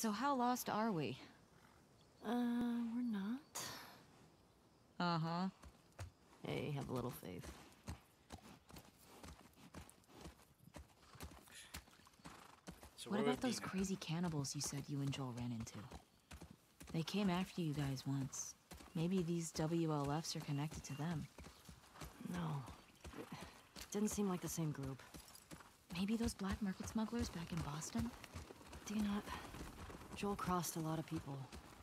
So how lost are we? Uh, we're not. Uh-huh. Hey, have a little faith. So What about those Dina. crazy cannibals you said you and Joel ran into? They came after you guys once. Maybe these WLFs are connected to them. No. It didn't seem like the same group. Maybe those black market smugglers back in Boston? Do you not? Joel crossed a lot of people.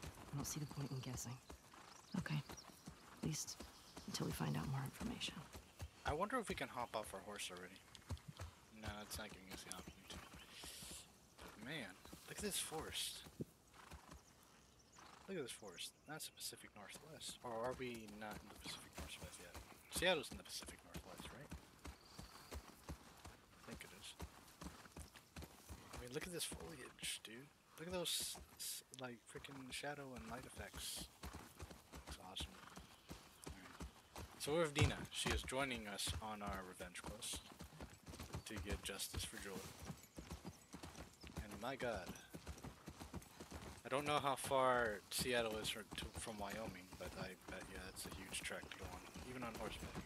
I don't see the point in guessing. Okay. At least until we find out more information. I wonder if we can hop off our horse already. No, it's not giving us the option to. But man, look at this forest. Look at this forest. That's the Pacific Northwest. Or are we not in the Pacific Northwest yet? Seattle's in the Pacific Northwest, right? I think it is. I mean, look at this foliage, dude. Look at those, like, freaking shadow and light effects. It's awesome. So we're with Dina. She is joining us on our revenge quest to get justice for Joel. And my god. I don't know how far Seattle is from Wyoming, but I bet yeah, it's a huge trek to go on, even on horseback.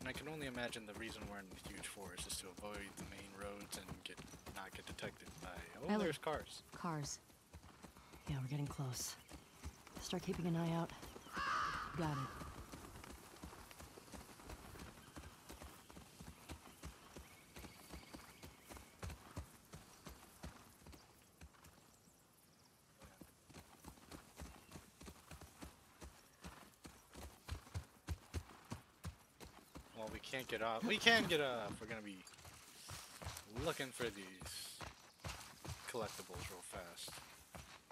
And I can only imagine the reason we're in the huge forest is to avoid the main roads and get not get detected by. Oh, Ellie. there's cars. Cars. Yeah, we're getting close. Start keeping an eye out. Got it. Well, we can't get off. We can get off. We're gonna be looking for these collectibles real fast.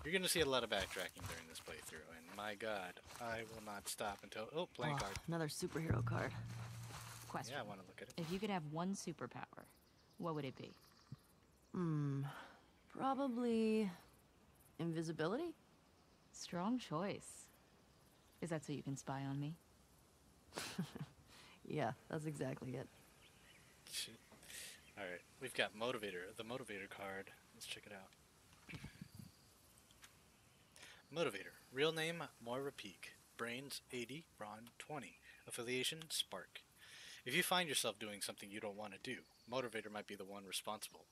You're gonna see a lot of backtracking during this playthrough, and my god, I will not stop until. Oh, playing Oh, card. another superhero card. Question. Yeah, I want to look at it. If you could have one superpower, what would it be? Hmm. Probably invisibility? Strong choice. Is that so you can spy on me? Yeah, that's exactly it. All right, we've got motivator, the motivator card. Let's check it out. Motivator, real name Moira Peak, brains 80, brawn 20, affiliation Spark. If you find yourself doing something you don't want to do, Motivator might be the one responsible.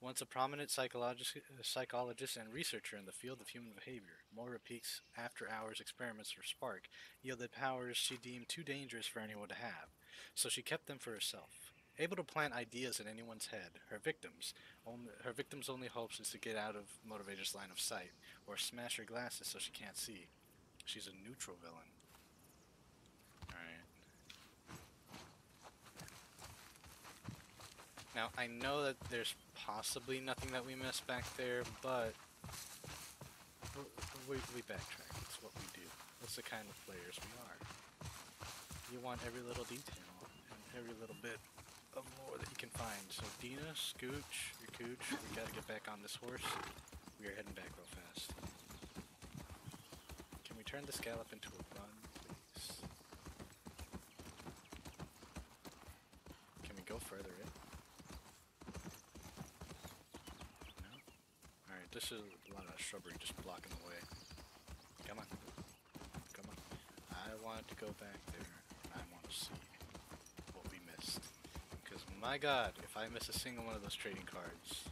Once a prominent psychologist, psychologist and researcher in the field of human behavior, Moira Peak's after hours experiments for Spark yielded powers she deemed too dangerous for anyone to have, so she kept them for herself. Able to plant ideas in anyone's head, her victims only, her victim's only hopes is to get out of Motivator's line of sight, or smash her glasses so she can't see. She's a neutral villain. Alright. Now, I know that there's possibly nothing that we missed back there, but we, we backtrack. It's what we do. That's the kind of players we are. You want every little detail and every little bit of lore that you can find. So Dina, Scooch, your cooch, we gotta get back on this horse. We are heading back real fast. Can we turn this gallop into a run, please? Can we go further in? No? Alright, this is a lot of shrubbery just blocking the way. Come on. Come on. I want to go back there. and I want to see what we missed. Because my god, if I miss a single one of those trading cards,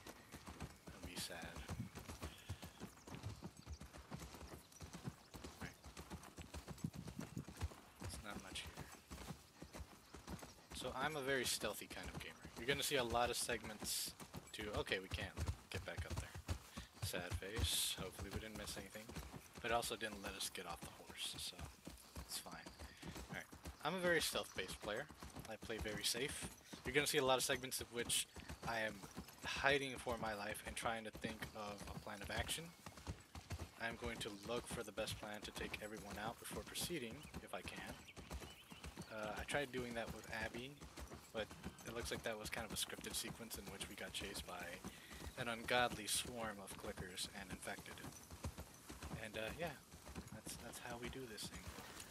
I'll be sad. It's not much here. So I'm a very stealthy kind of gamer. You're gonna see a lot of segments to, okay, we can't get back up there. Sad face, hopefully we didn't miss anything. But it also didn't let us get off the horse, so I'm a very stealth-based player. I play very safe. You're gonna see a lot of segments of which I am hiding for my life and trying to think of a plan of action. I'm going to look for the best plan to take everyone out before proceeding, if I can. Uh, I tried doing that with Abby, but it looks like that was kind of a scripted sequence in which we got chased by an ungodly swarm of clickers and infected. And uh, yeah, that's that's how we do this thing.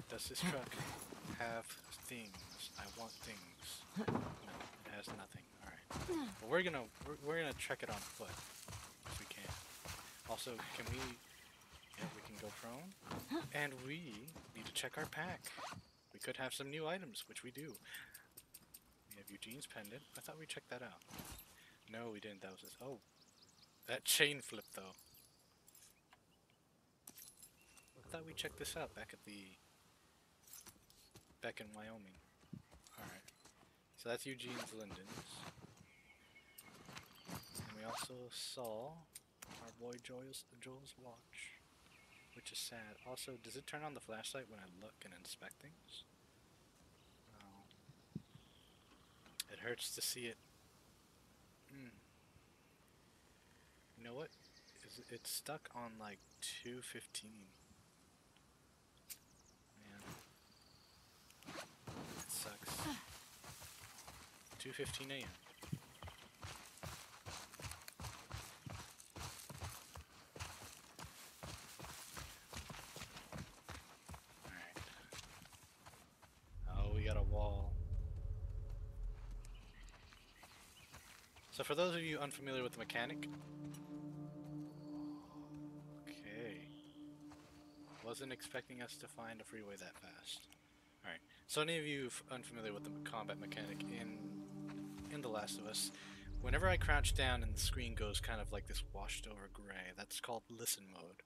Does this truck have things? I want things. No, it has nothing. Alright. But we're gonna we're, we're gonna check it on foot if we can. Also, can we? Yeah, we can go prone, and we need to check our pack. We could have some new items, which we do. We have Eugene's pendant. I thought we checked that out. No, we didn't. That was his. Oh, that chain flip though. I thought we checked this out back at the back in Wyoming. Alright. So that's Eugene's Lindens. And we also saw our boy Joel's Joel's watch. Which is sad. Also, does it turn on the flashlight when I look and inspect things? No. It hurts to see it. Hmm. You know what? it's stuck on like 215. Man. That sucks. 2:15 a.m. Alright. Oh, we got a wall. So for those of you unfamiliar with the mechanic, okay, wasn't expecting us to find a freeway that fast. Alright, so any of you unfamiliar with the combat mechanic in in The Last of Us, whenever I crouch down and the screen goes kind of like this washed over gray, that's called listen mode.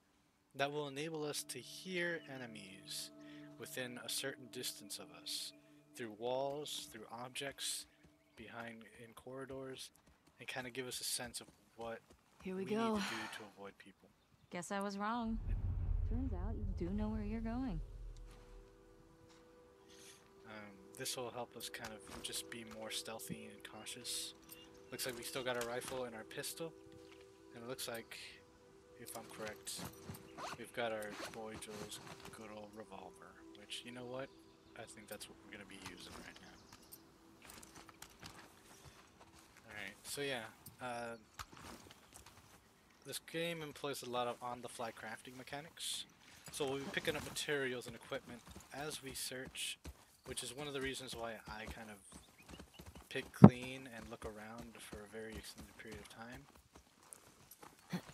That will enable us to hear enemies within a certain distance of us, through walls, through objects, behind in corridors, and kind of give us a sense of what Here we, we go. need to do to avoid people. Guess I was wrong. Turns out you do know where you're going. This will help us kind of just be more stealthy and cautious. Looks like we still got our rifle and our pistol. And it looks like, if I'm correct, we've got our boy Joel's good old revolver. Which, you know what? I think that's what we're going to be using right now. Alright, so yeah. Uh, this game employs a lot of on-the-fly crafting mechanics. So we'll be picking up materials and equipment as we search which is one of the reasons why I kind of pick clean and look around for a very extended period of time.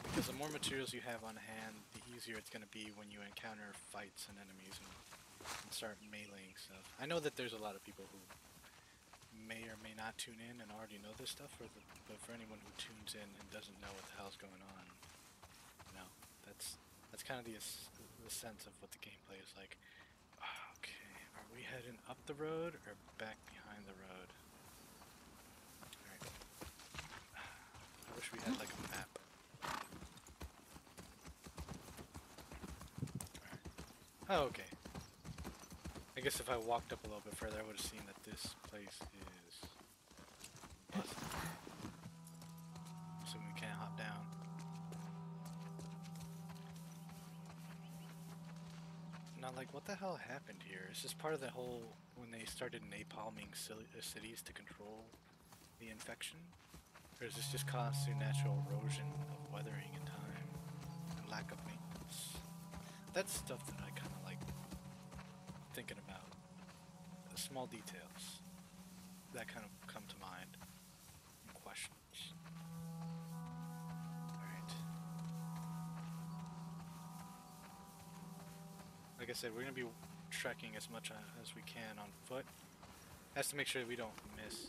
Because the more materials you have on hand, the easier it's going to be when you encounter fights and enemies and, and start meleeing stuff. I know that there's a lot of people who may or may not tune in and already know this stuff, the, but for anyone who tunes in and doesn't know what the hell's going on, you know, that's that's kind of the, the sense of what the gameplay is like. We heading up the road or back behind the road? I wish we had like a map. Alright. Oh, okay. I guess if I walked up a little bit further, I would have seen that this place is busted. Like, what the hell happened here? Is this part of the whole when they started napalming uh, cities to control the infection? Or is this just caused through natural erosion of weathering and time and lack of maintenance? That's stuff that I kind of like thinking about. The small details that kind of Like I said, we're gonna be trekking as much uh, as we can on foot. That's to make sure we don't miss.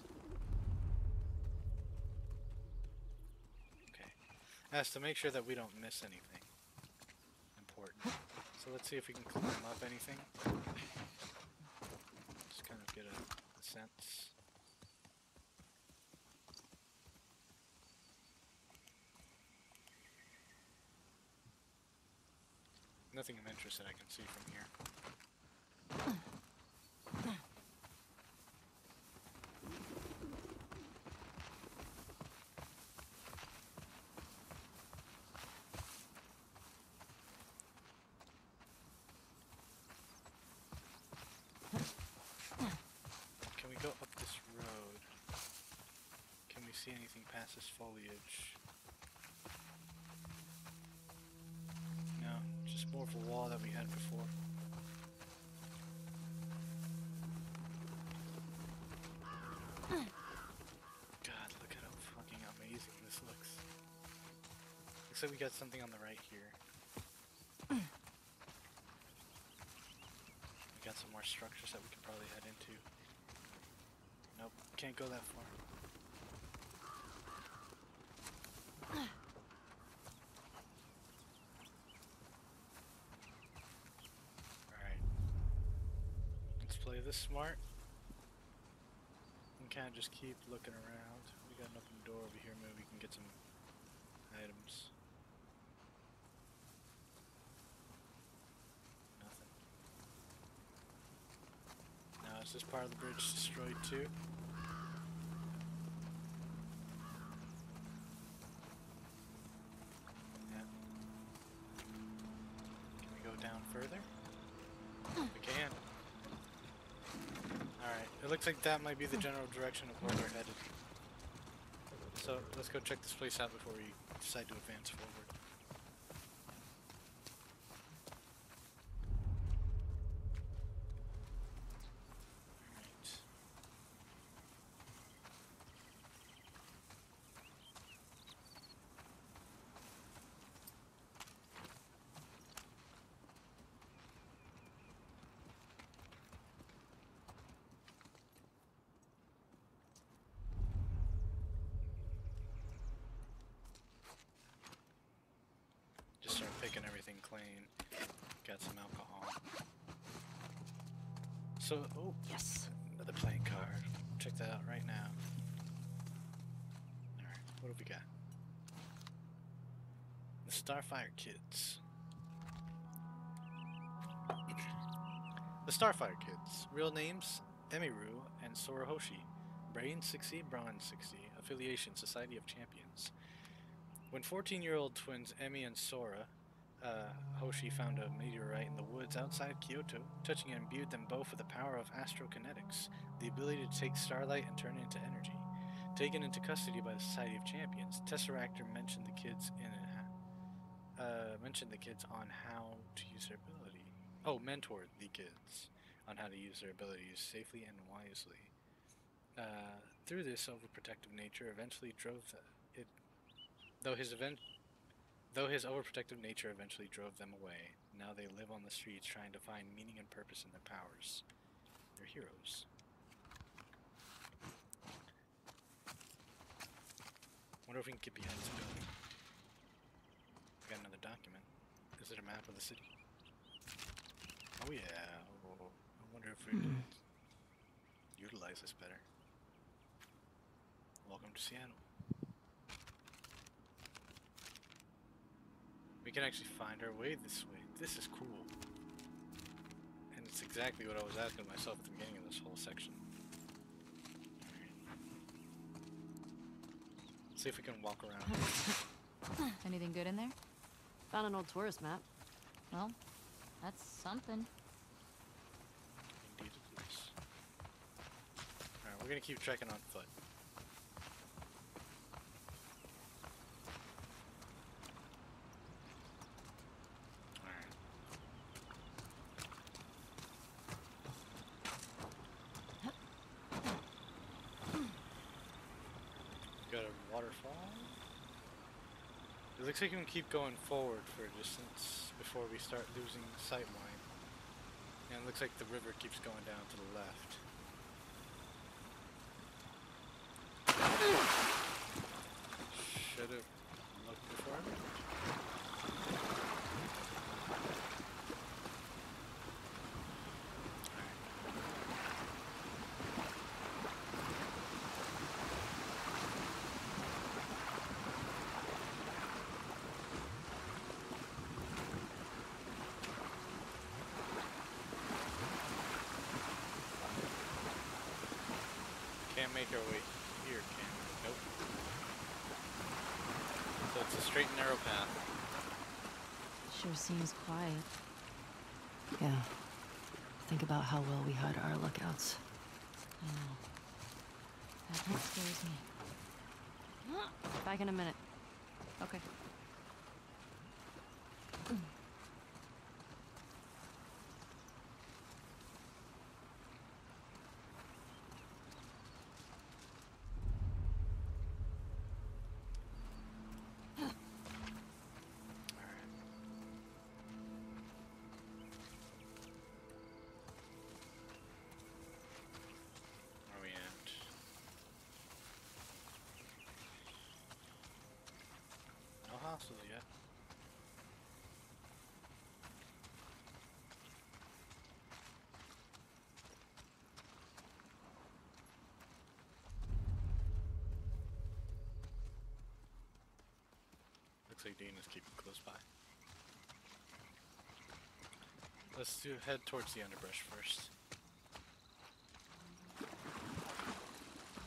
Okay. That's to make sure that we don't miss anything important. So let's see if we can climb up anything. Just kind of get a, a sense. Nothing of interest that I can see from here. Can we go up this road? Can we see anything past this foliage? No, wall that we had before. God, look at how fucking amazing this looks. Looks like we got something on the right here. we got some more structures that we could probably head into. Nope, can't go that far. Alright. Smart. And kind of just keep looking around. We got an open door over here. Maybe we can get some items. Nothing. Now, is this part of the bridge destroyed too? Yeah. Can we go down further? We can. Like that might be the general direction of where we're headed. So let's go check this place out before we decide to advance forward. Alright. Just start picking everything clean. Got some alcohol. So, oh, Yes. another playing card. Check that out right now. Alright, what have we got? The Starfire Kids. the Starfire Kids. Real names Emiru and Sora Hoshi. Brain 60, Brawn 60. Affiliation Society of Champions. When 14 year old twins Emi and Sora uh, Hoshi found a meteorite in the woods outside Kyoto, touching it imbued them both with the power of astrokinetics, the ability to take starlight and turn it into energy. Taken into custody by the Society of Champions, Tesseractor mentioned the kids in uh, mentioned the kids on how to use their. Oh, mentored the kids on how to use their abilities safely and wisely. Uh, through this overprotective nature, eventually drove the, it. Though his event, though his overprotective nature eventually drove them away, now they live on the streets trying to find meaning and purpose in their powers. They're heroes. Wonder if we can get behind this building. Got another document. Is it a map of the city? Oh yeah. Oh, I wonder if we can utilize this better. Welcome to Seattle. We can actually find our way this way. This is cool. And it's exactly what I was asking myself at the beginning of this whole section. Alright. See if we can walk around. Anything good in there? Found an old tourist map. Well, that's something. Indeed it is. Alright, we're gonna keep trekking on foot. Got a waterfall. It looks like we can keep going forward for a distance before we start losing sight line. And it looks like the river keeps going down to the left. Should have looked before. Can't make our way here, can we? Nope. So it's a straight and narrow path. Sure seems quiet. Yeah. Think about how well we hide our lookouts. I know. That part scares me. Back in a minute. Okay. Like Dina is keeping close by. Let's do head towards the underbrush first.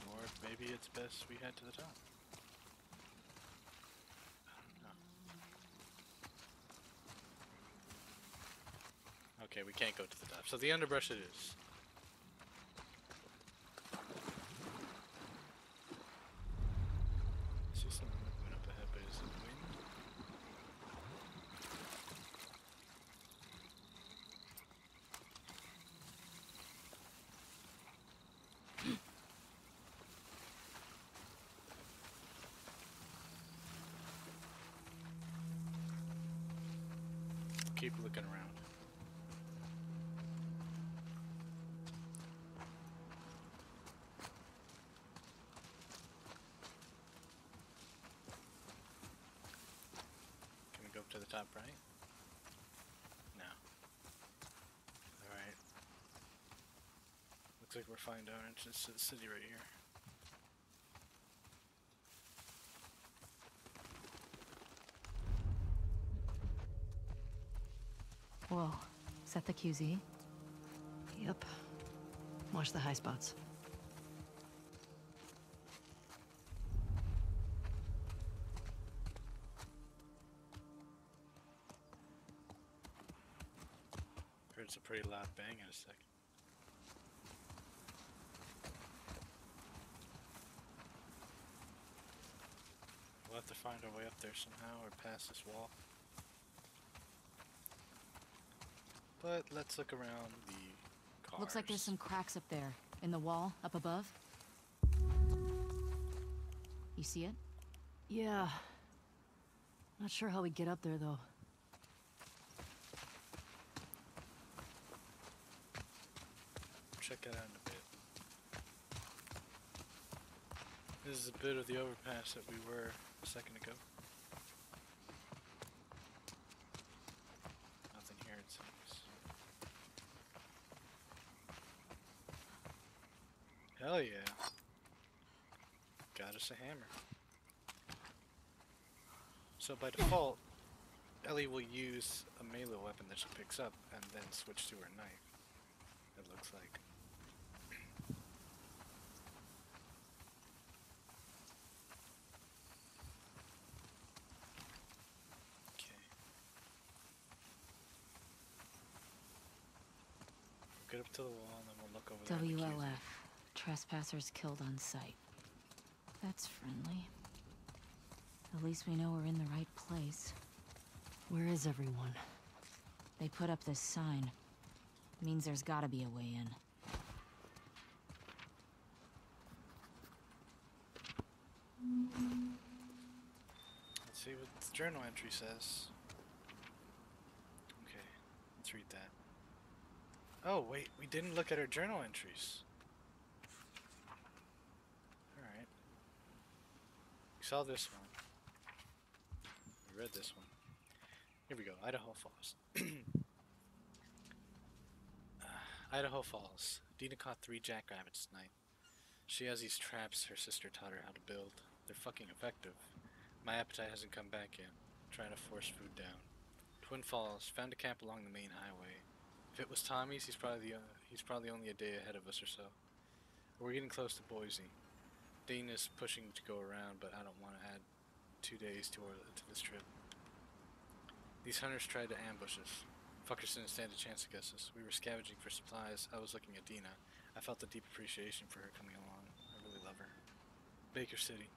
Or maybe it's best we head to the top. Okay, we can't go to the top. So the underbrush it is. I see some movement up ahead, but is it wind? Keep looking around. Can we go up to the top right? No. Alright. Looks like we're finding our entrance to the city right here. Whoa. Is that the QZ? Yep. Watch the high spots. Heard it's a pretty loud bang in a second. We'll have to find our way up there somehow or past this wall. But let's look around the cars. Looks like there's some cracks up there. In the wall, up above. You see it? Yeah. Not sure how we get up there, though. Check it out in a bit. This is a bit of the overpass that we were a second ago. Nothing here it seems. Hell yeah. Got us a hammer. So by default, Ellie will use a melee weapon that she picks up and then switch to her knife. It looks like. Okay. Get up to the wall and then we'll look over. WLF. Trespassers killed on sight. That's friendly. At least we know we're in the right place. Where is everyone? They put up this sign. Means there's gotta be a way in. Let's see what the journal entry says. Okay, let's read that. Oh, wait, we didn't look at our journal entries. Alright. We saw this one. We read this one. Here we go, Idaho Falls. Uh, Idaho Falls. Dina caught three jackrabbits tonight. She has these traps her sister taught her how to build. They're fucking effective. My appetite hasn't come back yet. trying to force food down. Twin Falls found a camp along the main highway. If it was Tommy's, he's probably the, uh, he's probably only a day ahead of us or so. We're getting close to Boise. Dina is pushing to go around, but I don't want to add two days to our to this trip. These hunters tried to ambush us. Fuckers didn't stand a chance against us. We were scavenging for supplies. I was looking at Dina. I felt a deep appreciation for her coming along. I really love her. Baker City.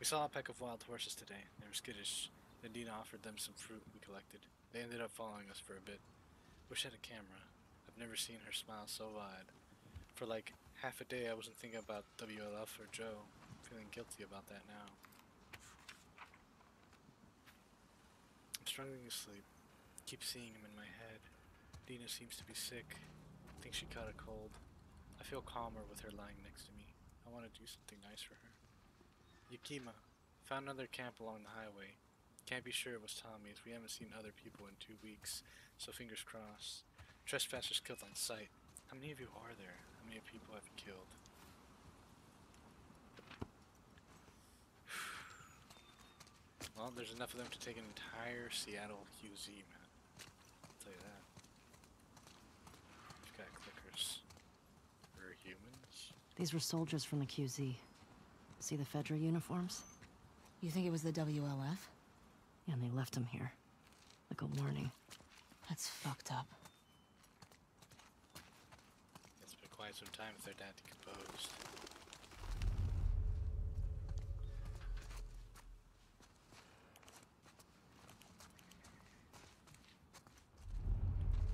We saw a pack of wild horses today. They were skittish. Then Dina offered them some fruit we collected. They ended up following us for a bit. Wish I had a camera. I've never seen her smile so wide. For like half a day, I wasn't thinking about WLF or Joel. feeling guilty about that now. I'm struggling to sleep. Keep seeing him in my head. Dina seems to be sick. I think she caught a cold. I feel calmer with her lying next to me. I want to do something nice for her. Yakima. Found another camp along the highway. Can't be sure it was Tommy's. We haven't seen other people in two weeks, so fingers crossed. Trespassers killed on sight. How many of you are there? How many people have you killed? Well, Well, there's enough of them to take an entire Seattle QZ map. I'll tell you that. We've got clickers. We're humans. These were soldiers from the QZ. See the Fedra uniforms? You think it was the WLF? Yeah, and they left them here. Like a warning. That's fucked up. Quite some time if they're not decomposed.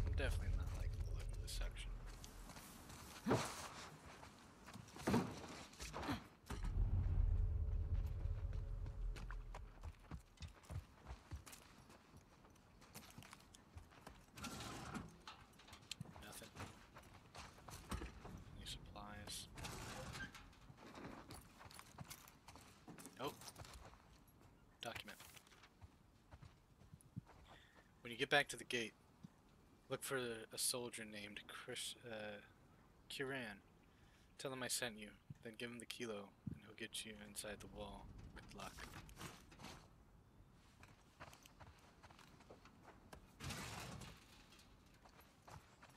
I'm definitely not liking the look of this section. Nothing. Any supplies? Oh. Document. When you get back to the gate, look for a soldier named Chris, uh, Kiran. Tell him I sent you. Then give him the kilo, and he'll get you inside the wall. Good luck.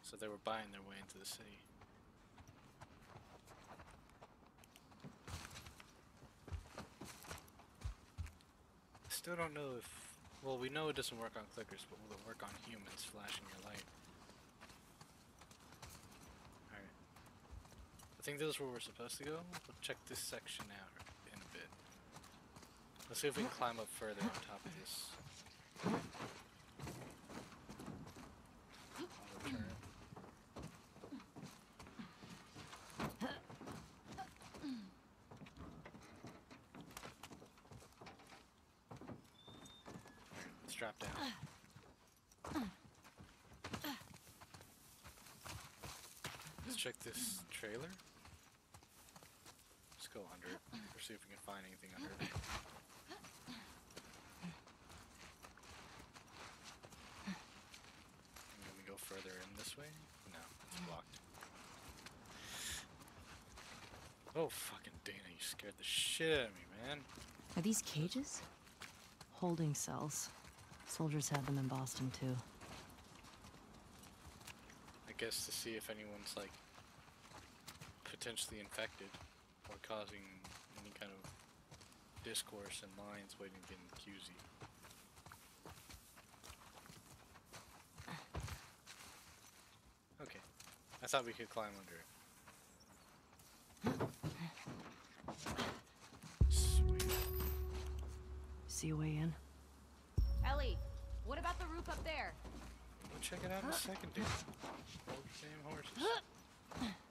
So they were buying their way into the city. Still don't know if. Well, we know it doesn't work on clickers, but will it work on humans flashing your light? Alright. I think this is where we're supposed to go. We'll check this section out in a bit. Let's see if we can climb up further on top of this. Auto turret. Let's drop down. Let's check this trailer. Let's go under it. Or see if we can find anything under it. And then we go further in this way? No, it's blocked. Oh fucking Dina, you scared the shit out of me, man. Are these cages? Holding cells. Soldiers had them in Boston too. I guess to see if anyone's like potentially infected or causing any kind of discourse in lines waiting to get in QZ. Okay. I thought we could climb under it. Sweet. See a way in? Ellie, what about the roof up there? We'll check it out in a second, dude. Hold your damn horses.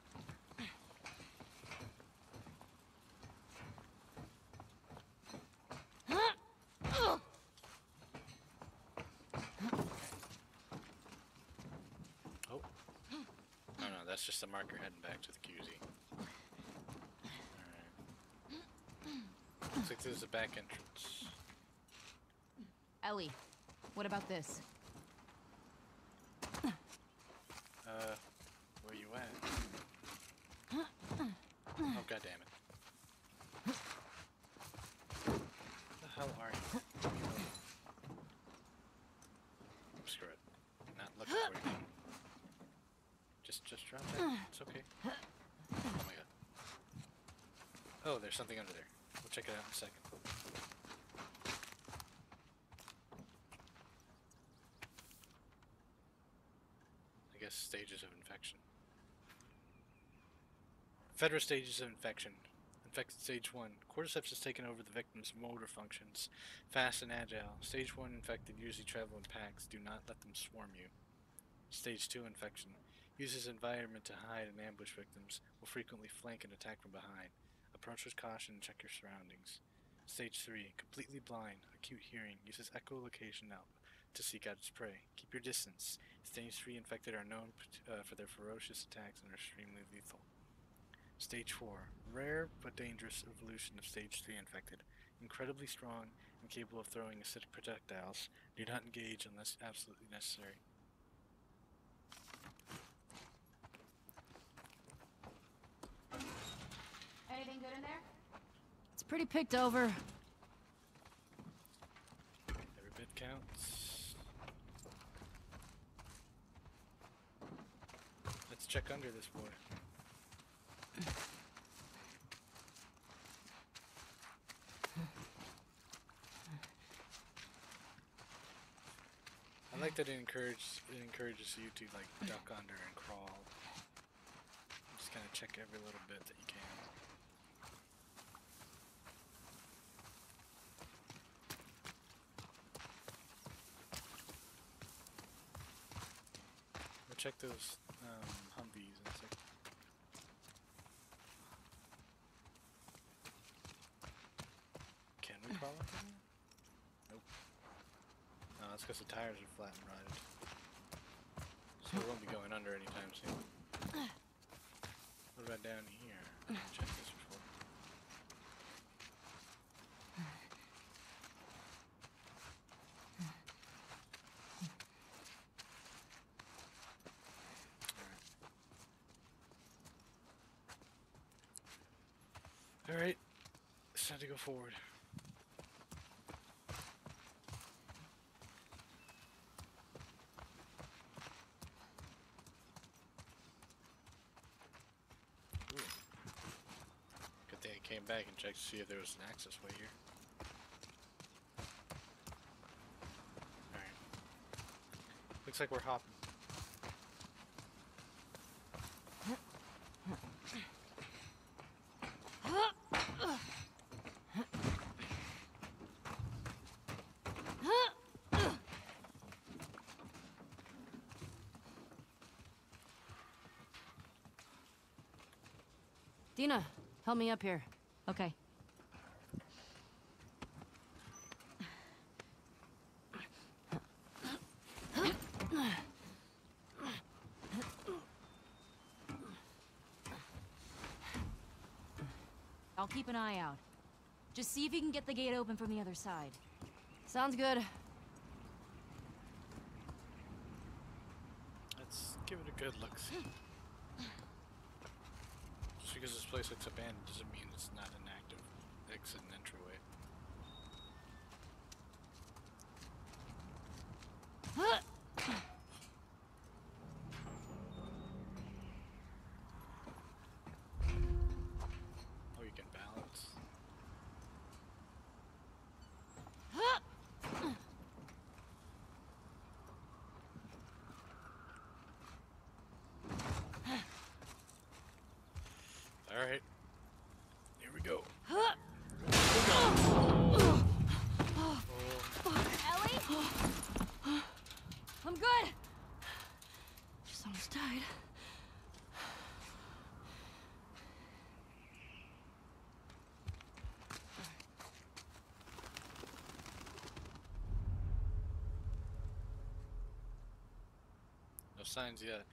Oh. No, no, that's just a marker heading back to the QZ. Alright. Looks like there's a back entrance. Ellie, what about this? Uh, where you at? Oh god damn it. The hell are you? Screw it. Not looking for you. Just just drop that. It's okay. Oh my god. Oh, there's something under there. We'll check it out in a second. I guess stages of infection. Federal stages of infection. Infected stage 1. Cordyceps has taken over the victim's motor functions. Fast and agile. Stage 1 infected usually travel in packs. Do not let them swarm you. Stage 2 infection. Uses environment to hide and ambush victims. Will frequently flank and attack from behind. Approach with caution and check your surroundings. Stage 3. Completely blind. Acute hearing. Uses echolocation out to seek out its prey. Keep your distance. Stage 3 infected are known uh, for their ferocious attacks and are extremely lethal. Stage 4. Rare but dangerous evolution of Stage 3 infected. Incredibly strong and capable of throwing acidic projectiles. Do not engage unless absolutely necessary. in there? It's pretty picked over. Every bit counts. Let's check under this boy. I like that it encourages it encourages you to like duck under and crawl. Just kind of check every little bit that you can. We'll those um, Humvees. Can we crawl under there? Nope. No, that's because the tires are flat and rotted. So we won't be going under anytime soon. What about down here? Check this before. Alright. Alright. It's time to go forward. Ooh. Good thing I came back and checked to see if there was an access way here. Alright. Looks like we're hopping. Dina, me up here. Okay. I'll keep an eye out. Just see if you can get the gate open from the other side. Sounds good. Let's give it a good look. Because place looks abandoned doesn't mean it's not an active exit and entryway. Oh, you can balance. All right. Here we go. Ellie? I'm good. Just almost died. No signs yet.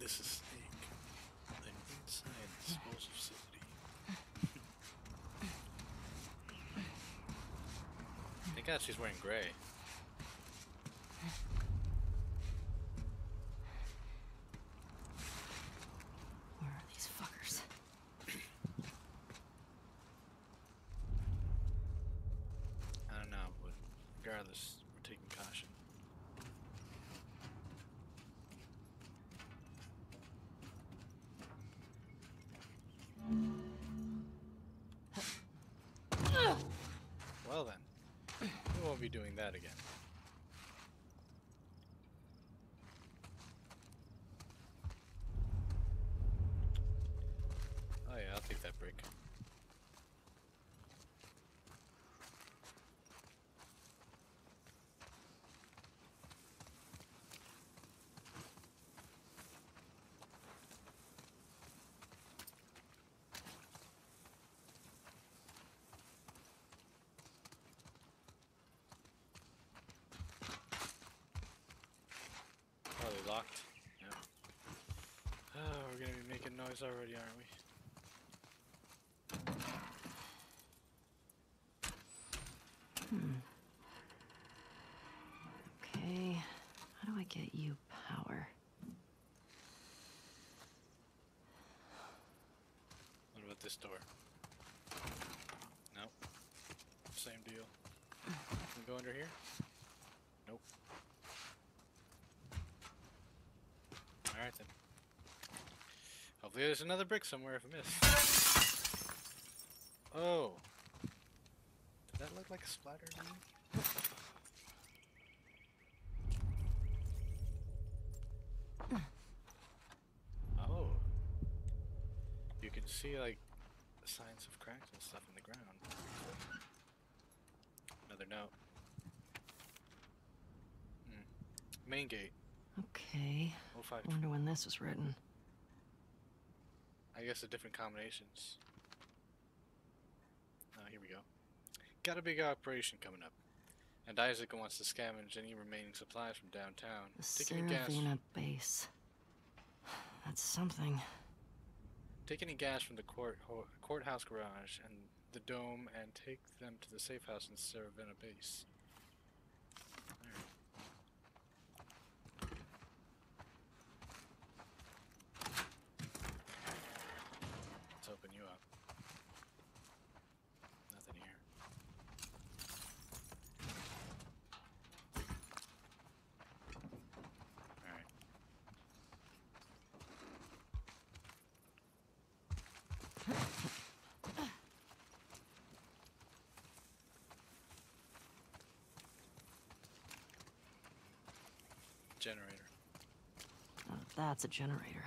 This is Snake. I'm inside the disposal facility. Thank God she's wearing gray. Where are these fuckers? I don't know, but regardless, we're taking caution. Well then, we won't be doing that again. Oh yeah, I'll take that brick. locked? Yeah. Oh, we're gonna be making noise already, aren't we? Hmm. Okay, how do I get you power? What about this door? Nope. Same deal. Can we go under here? Alright then. Hopefully there's another brick somewhere if I miss. Oh. Did that look like a splatter to me? Oh. You can see like signs of cracks and stuff in the ground. Another note. Hmm. Main gate. Okay. 05. Wonder when this was written. I guess the different combinations. Oh, here we go. Got a big operation coming up. And Isaac wants to scavenge any remaining supplies from downtown. The Take any base. That's something. Take any gas from the court ho- courthouse garage and the dome and take them to the safe house in Serevina base. Alright. Let's open you up. Nothing here. Alright. Generator. Now that's a generator.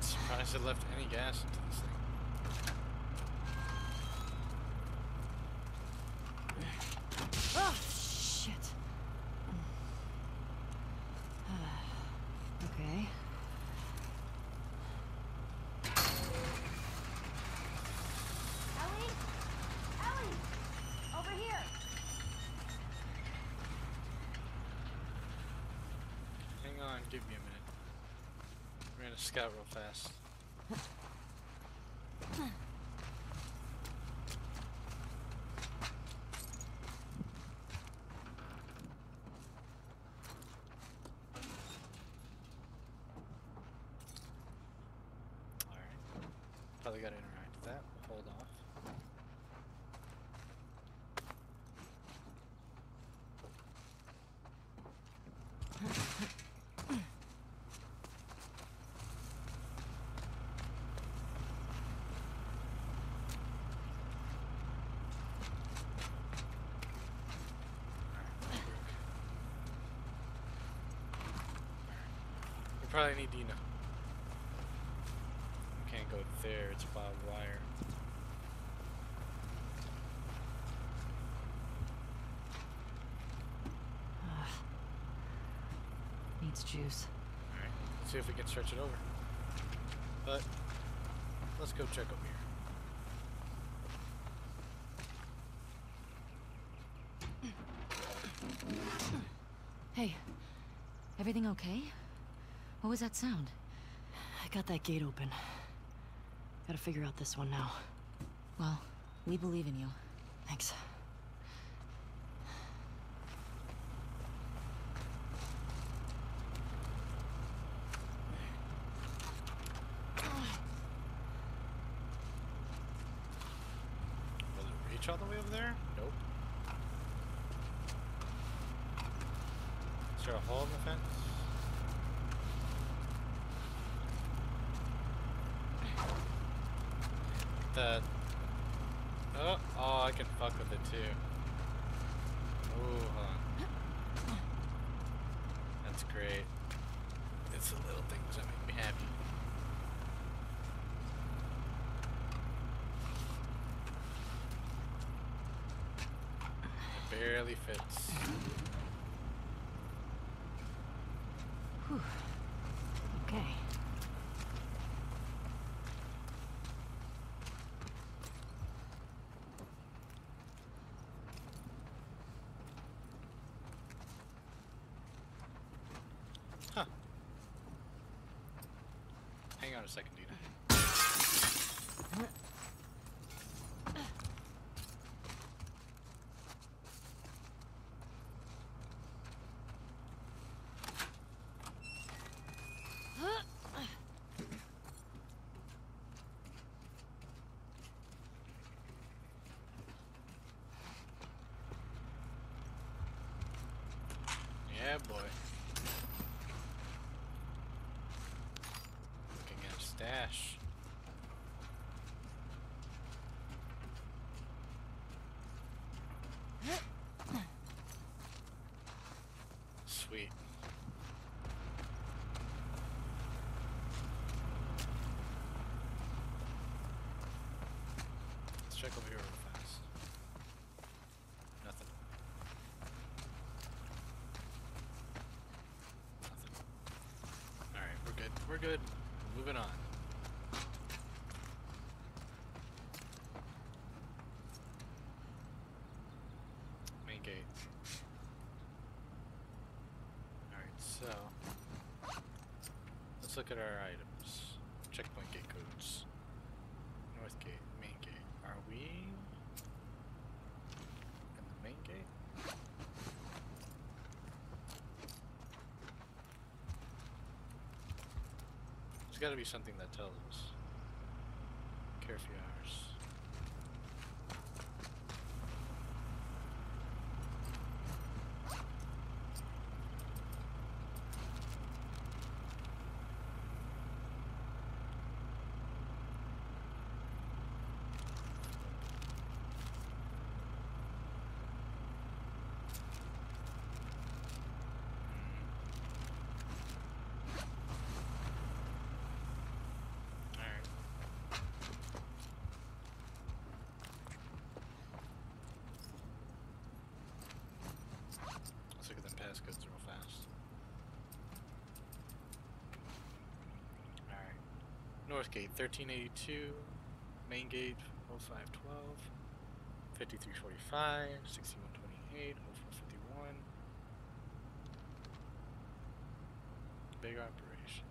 Surprised it left any gas into this thing. Oh, shit. okay. Ellie? Ellie! Over here! Hang on, give me a minute. We're gonna scout real fast. Alright. Probably gotta interact with that. We'll hold off. We probably need Dina. Can't go there, it's barbed wire. Needs juice. Alright, let's see if we can stretch it over. But, let's go check over here. Hey, everything okay? What was that sound? I got that gate open. Gotta figure out this one now. Well, we believe in you. Thanks. Huh. Hang on a second, Dina. Yeah, boy. Sweet. Let's check over here real fast. Nothing. Nothing. Alright, we're good. We're good. Moving on. Main gate. Alright, so let's look at our items. Checkpoint gate codes. North gate, main gate. Are we in the main gate? There's gotta be something that tells us. Curfew hours. Alright. Them passcodes real fast. Alright. North gate 1382, main gate 0512, 5345, 6128, 0451. Big operation.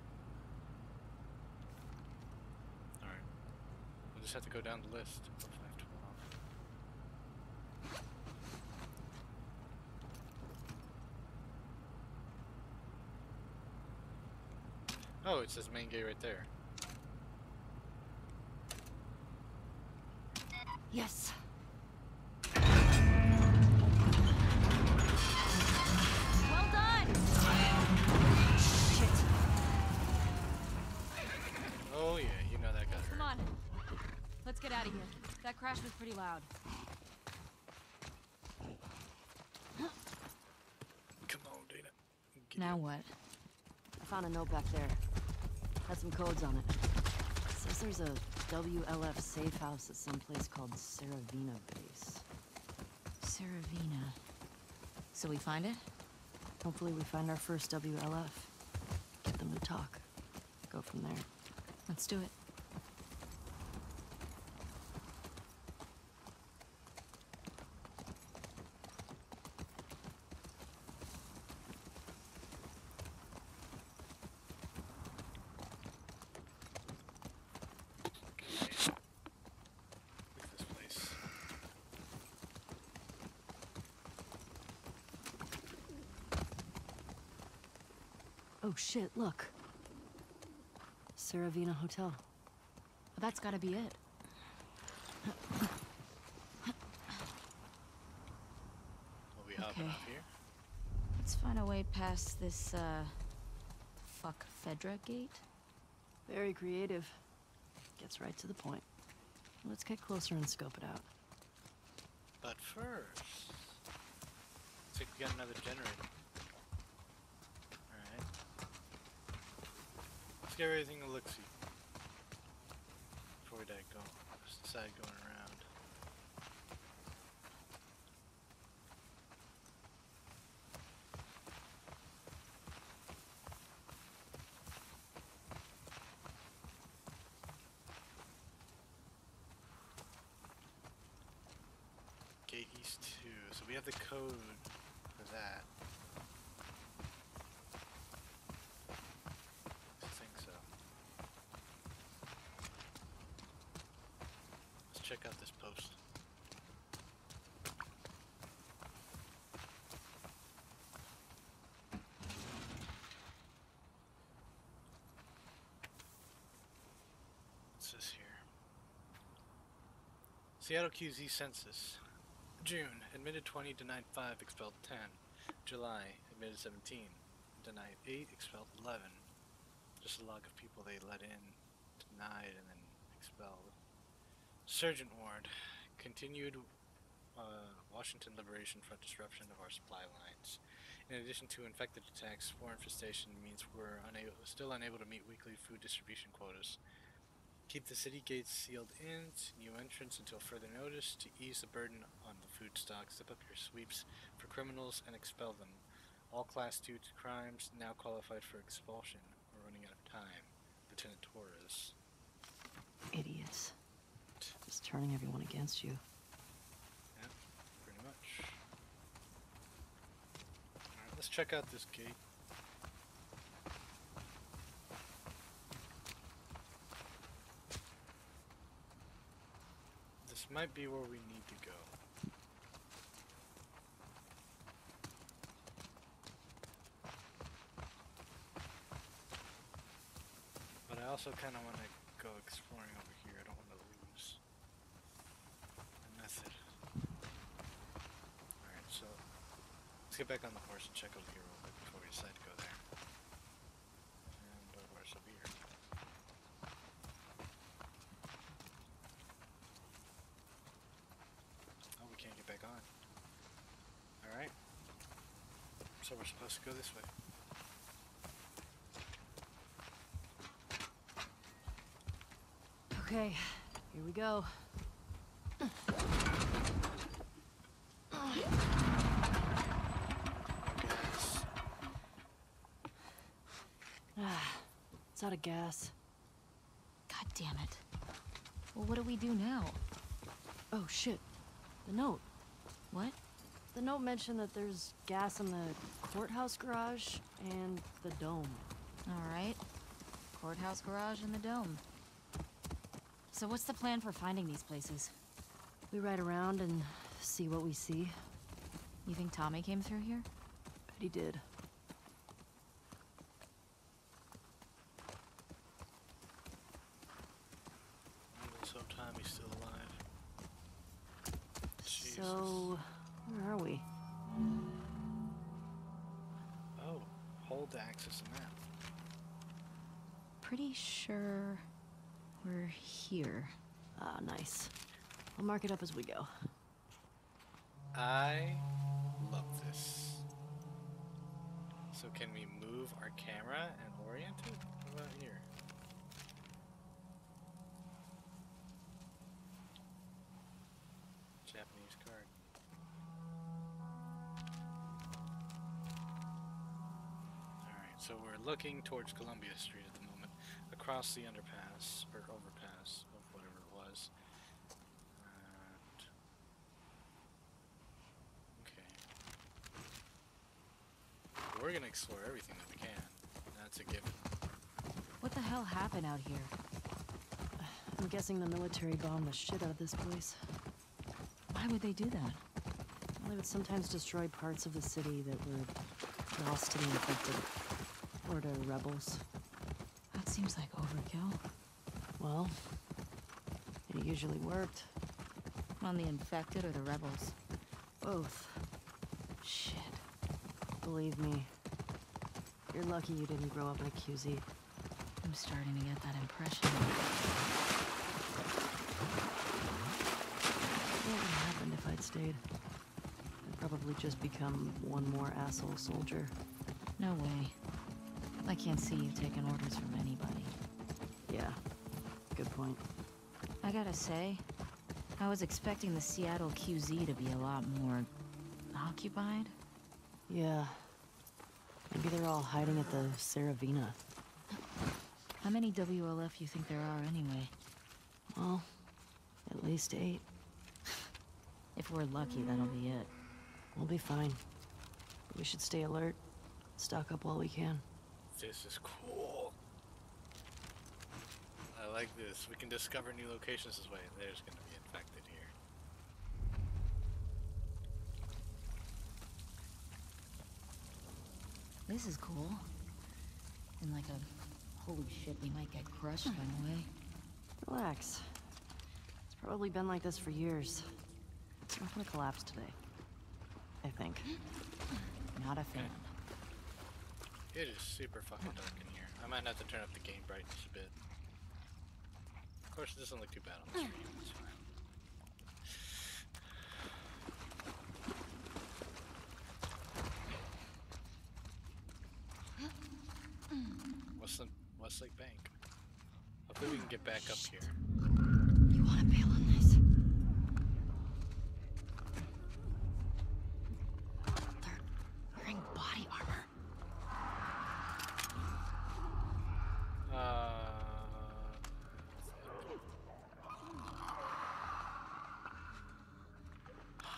Alright. We'll just have to go down the list. 0512. Oh, it says main gate right there. Yes. Well done! Shit. Oh yeah, you know that got Come on. Let's get out of here. That crash was pretty loud. Come on, Dana. Get Now what? I found a note back there. Had some codes on it. Says there's a WLF safe house at some place called Serevina Base. Serevina. So we find it? Hopefully we find our first WLF. Get them to talk. Go from there. Let's do it. Shit, look. Serevina Hotel. Well, that's gotta be it. Will we hopping Okay. off here? Let's find a way past this, uh. Fuck Fedra gate? Very creative. Gets right to the point. Let's get closer and scope it out. But first, looks like we got another generator. Let's get everything to look see. Before we decide go, decide going around. Gate East 2. So we have the code for that. I think so. Let's check out this post. Here? Seattle QZ census. June, admitted 20, denied 5, expelled 10. July, admitted 17. Denied 8, expelled 11. Just a log of people they let in, denied, and then expelled. Sergeant Ward continued uh, Washington Liberation Front disruption of our supply lines. In addition to infected attacks, war infestation means we're unable, still unable to meet weekly food distribution quotas. Keep the city gates sealed in, to new entrants until further notice. To ease the burden on the food stock, zip up your sweeps for criminals and expel them. All Class 2 crimes now qualified for expulsion. We're running out of time. Lieutenant Torres. Idiots. Turning everyone against you. Yeah, pretty much. Alright, let's check out this gate. This might be where we need to go. But I also kind of want to go exploring over here. I don't want to lose a method. Alright, so let's get back on the horse and check over here real quick before we decide to go there. And our horse here. Oh, we can't get back on. Alright. So we're supposed to go this way. Okay, here we go. Gas. Ah, it's out of gas. God damn it. Well, what do we do now? Oh shit. The note. What? The note mentioned that there's gas in the courthouse garage and the dome. Alright. Courthouse garage and the dome. So what's the plan for finding these places? We ride around and see what we see. You think Tommy came through here? Bet he did. So we're looking towards Columbia Street at the moment, across the underpass, or overpass, of whatever it was. And Okay. We're gonna explore everything that we can. That's a given. What the hell happened out here? I'm guessing the military bombed the shit out of this place. Why would they do that? Well, they would sometimes destroy parts of the city that were lost to the infected. To rebels. That seems like overkill. Well, it usually worked. On the infected or the rebels? Both. Shit. Believe me. You're lucky you didn't grow up in a QZ. I'm starting to get that impression. What would have happened if I'd stayed? I'd probably just become one more asshole soldier. No way. I can't see you taking orders from anybody. Yeah, good point. I gotta say, I was expecting the Seattle QZ to be a lot more occupied. Yeah. Maybe they're all hiding at the Serevina. How many WLF you think there are anyway? Well, at least eight. If we're lucky, that'll be it. We'll be fine. We should stay alert. Stock up while we can. This is cool. I like this. We can discover new locations this way. There's gonna be infected here. This is cool. And like a holy shit, we might get crushed kind of way. Relax. It's probably been like this for years. It's not gonna collapse today. I think. Not a fan. It is super fucking dark in here. I might have to turn up the game brightness a bit. Of course, it doesn't look too bad on the stream. It's fine. Westlake, Westlake Bank. Hopefully we can get back up here. You want to bail on this? They're wearing body armor. Uh,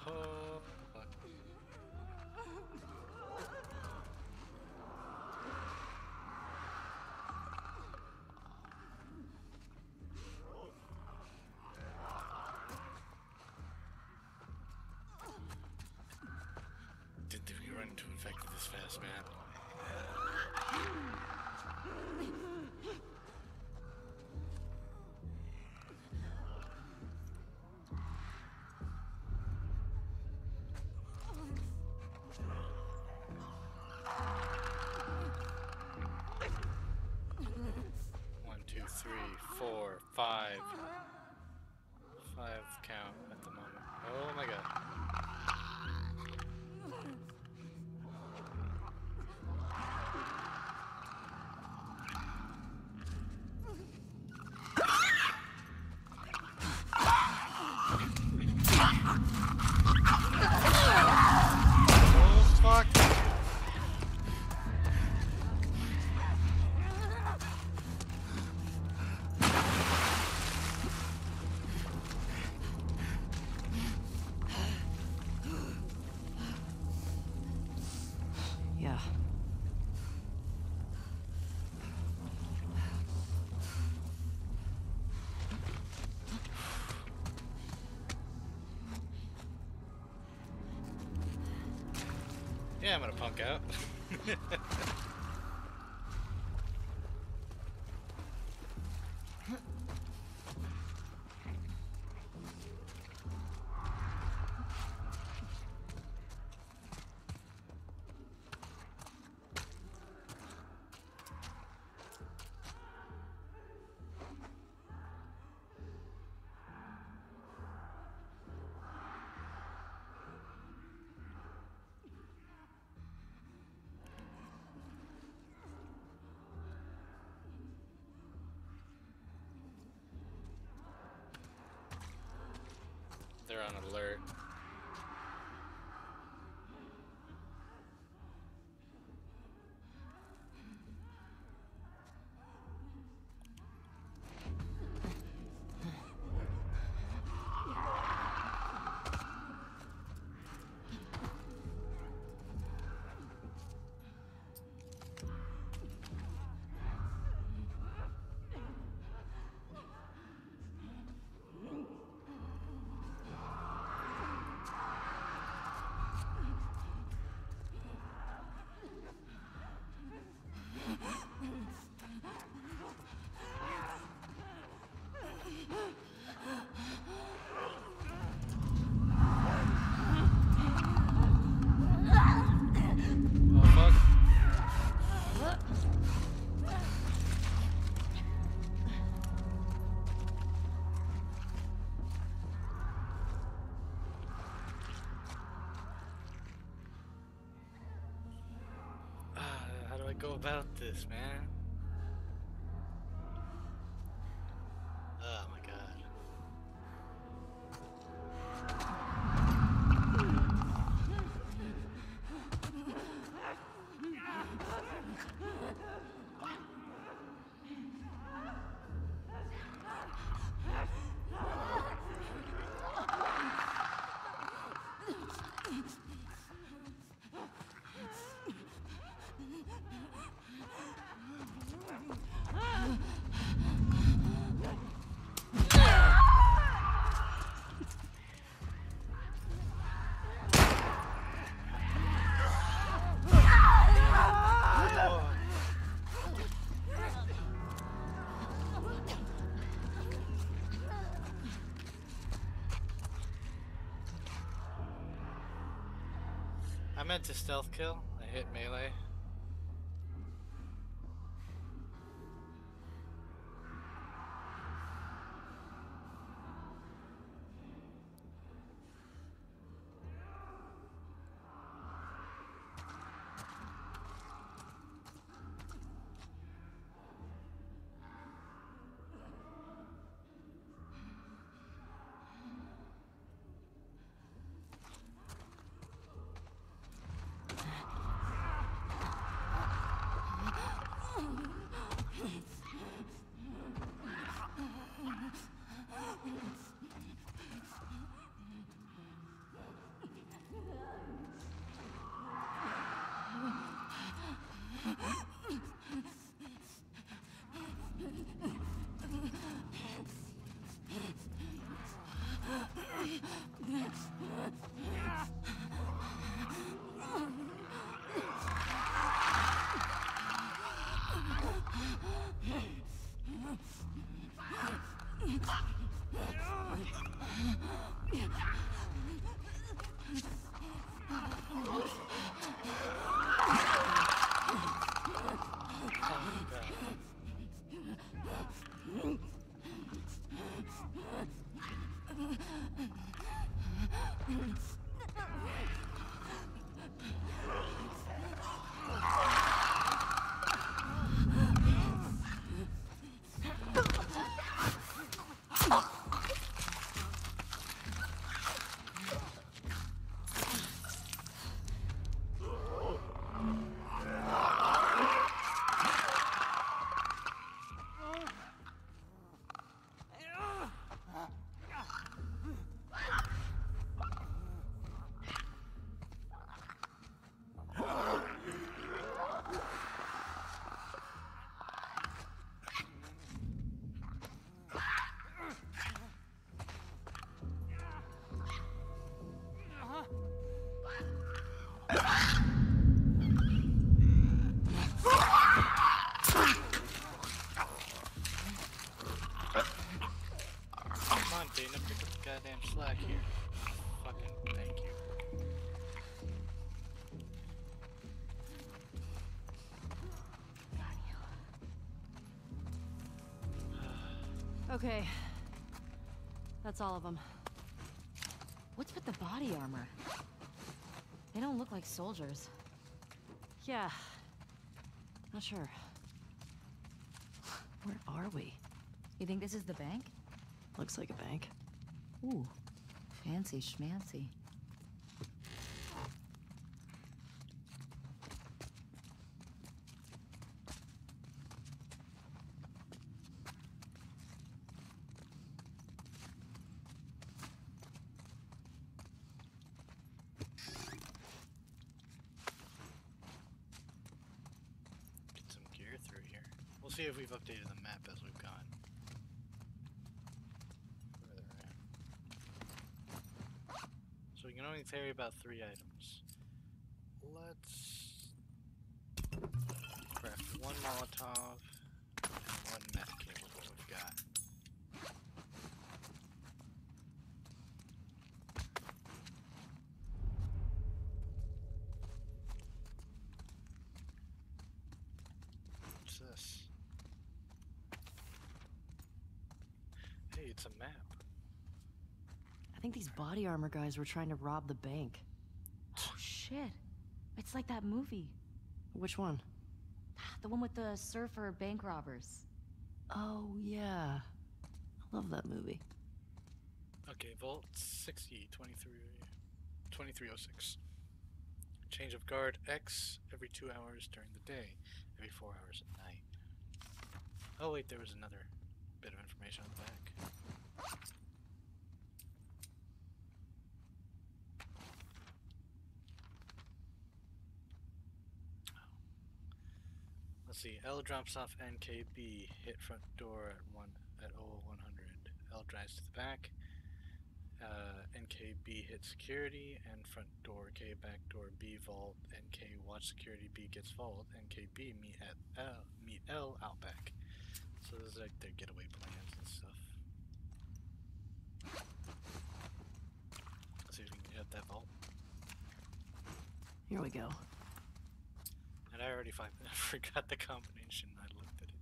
oh, fuck. Didn't think we run into infected this man. One, two, three, four, five. Five count at the moment. Oh my god. Yeah, I'm gonna punk out. Oh, go about this, man? I meant to stealth kill. I hit melee. Up the goddamn slack here. Fucking thank you. Okay. That's all of them. What's with the body armor? They don't look like soldiers. Yeah. Not sure. Where are we? You think this is the bank? Looks like a bank. Ooh, fancy schmancy. Carry about three items. Let's craft one Molotov and one med kit with what we've got. What's this? Hey, it's a map. I think these body armor guys were trying to rob the bank. Oh shit. It's like that movie. Which one? The one with the surfer bank robbers. Oh, yeah. I love that movie. Okay, Vault 60, 23, 2306. Change of guard X every two hours during the day, every four hours at night. Oh, wait, there was another bit of information on the back. Let's see. L drops off NKB. Hit front door at one at 0100. L drives to the back. Uh, NKB hit security and front door K back door B vault NK watch security B gets vault NKB meet at L meet L out back. So this is like their getaway plans and stuff. Let's see if we can hit that vault. Here we go. I already I forgot the combination. I looked at it.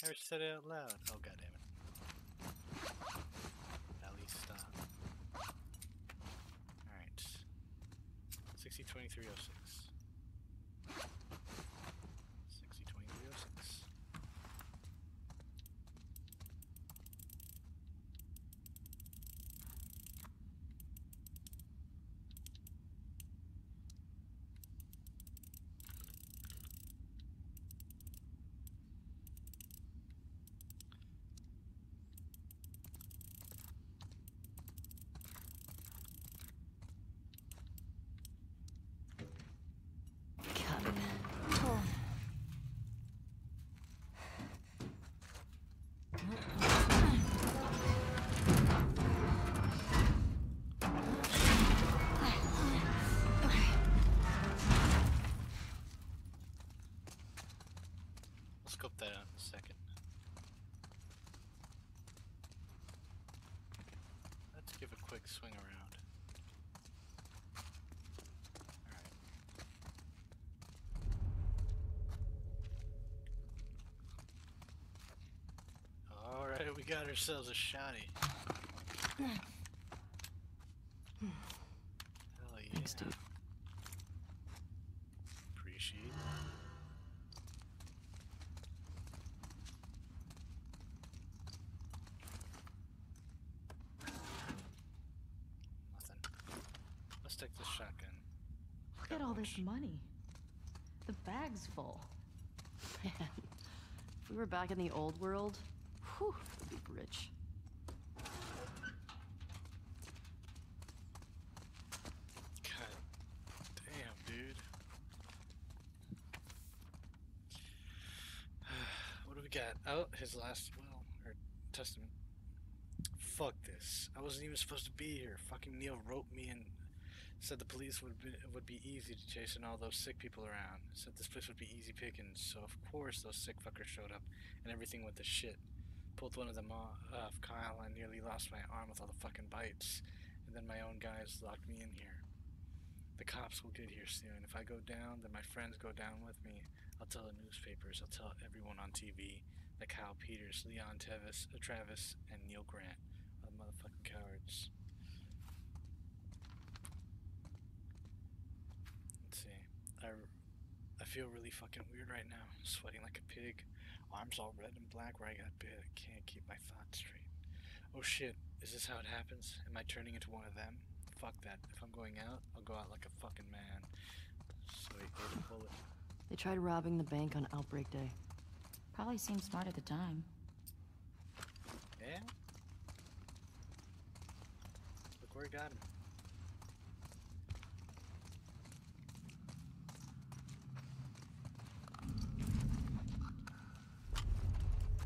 I already said it out loud. Oh god damn it. Ellie, stop. Alright. 602306. 602306. That out in a second. Let's give a quick swing around. Alright. Alright, we got ourselves a shotty. Hell yeah. Thanks, dude. Appreciate it. Nothing. Let's take this shotgun. Look Got at all much. money. The bag's full. Man, if we were back in the old world, whew, we'd be rich. God damn, dude. what do we got? Oh, his last will or testament. Fuck this. I wasn't even supposed to be here. Fucking Neil wrote me and said the police would be, would be easy to chase and all those sick people around. Said this place would be easy pickings. So of course those sick fuckers showed up and everything went to shit. Pulled one of them off, Kyle and nearly lost my arm with all the fucking bites. And then my own guys locked me in here. The cops will get here soon. If I go down, then my friends go down with me. I'll tell the newspapers. I'll tell everyone on TV that Kyle Peters, Leon Tevis, uh, Travis, and Neil Grant are the motherfucking cowards. Let's see. I, r- I feel really fucking weird right now. Sweating like a pig. Arms all red and black where I got bit. I can't keep my thoughts straight. Oh shit. Is this how it happens? Am I turning into one of them? Fuck that. If I'm going out, I'll go out like a fucking man. Sweet, ate a bullet. They tried robbing the bank on Outbreak Day. Probably seemed smart at the time. Yeah? Look where he got him.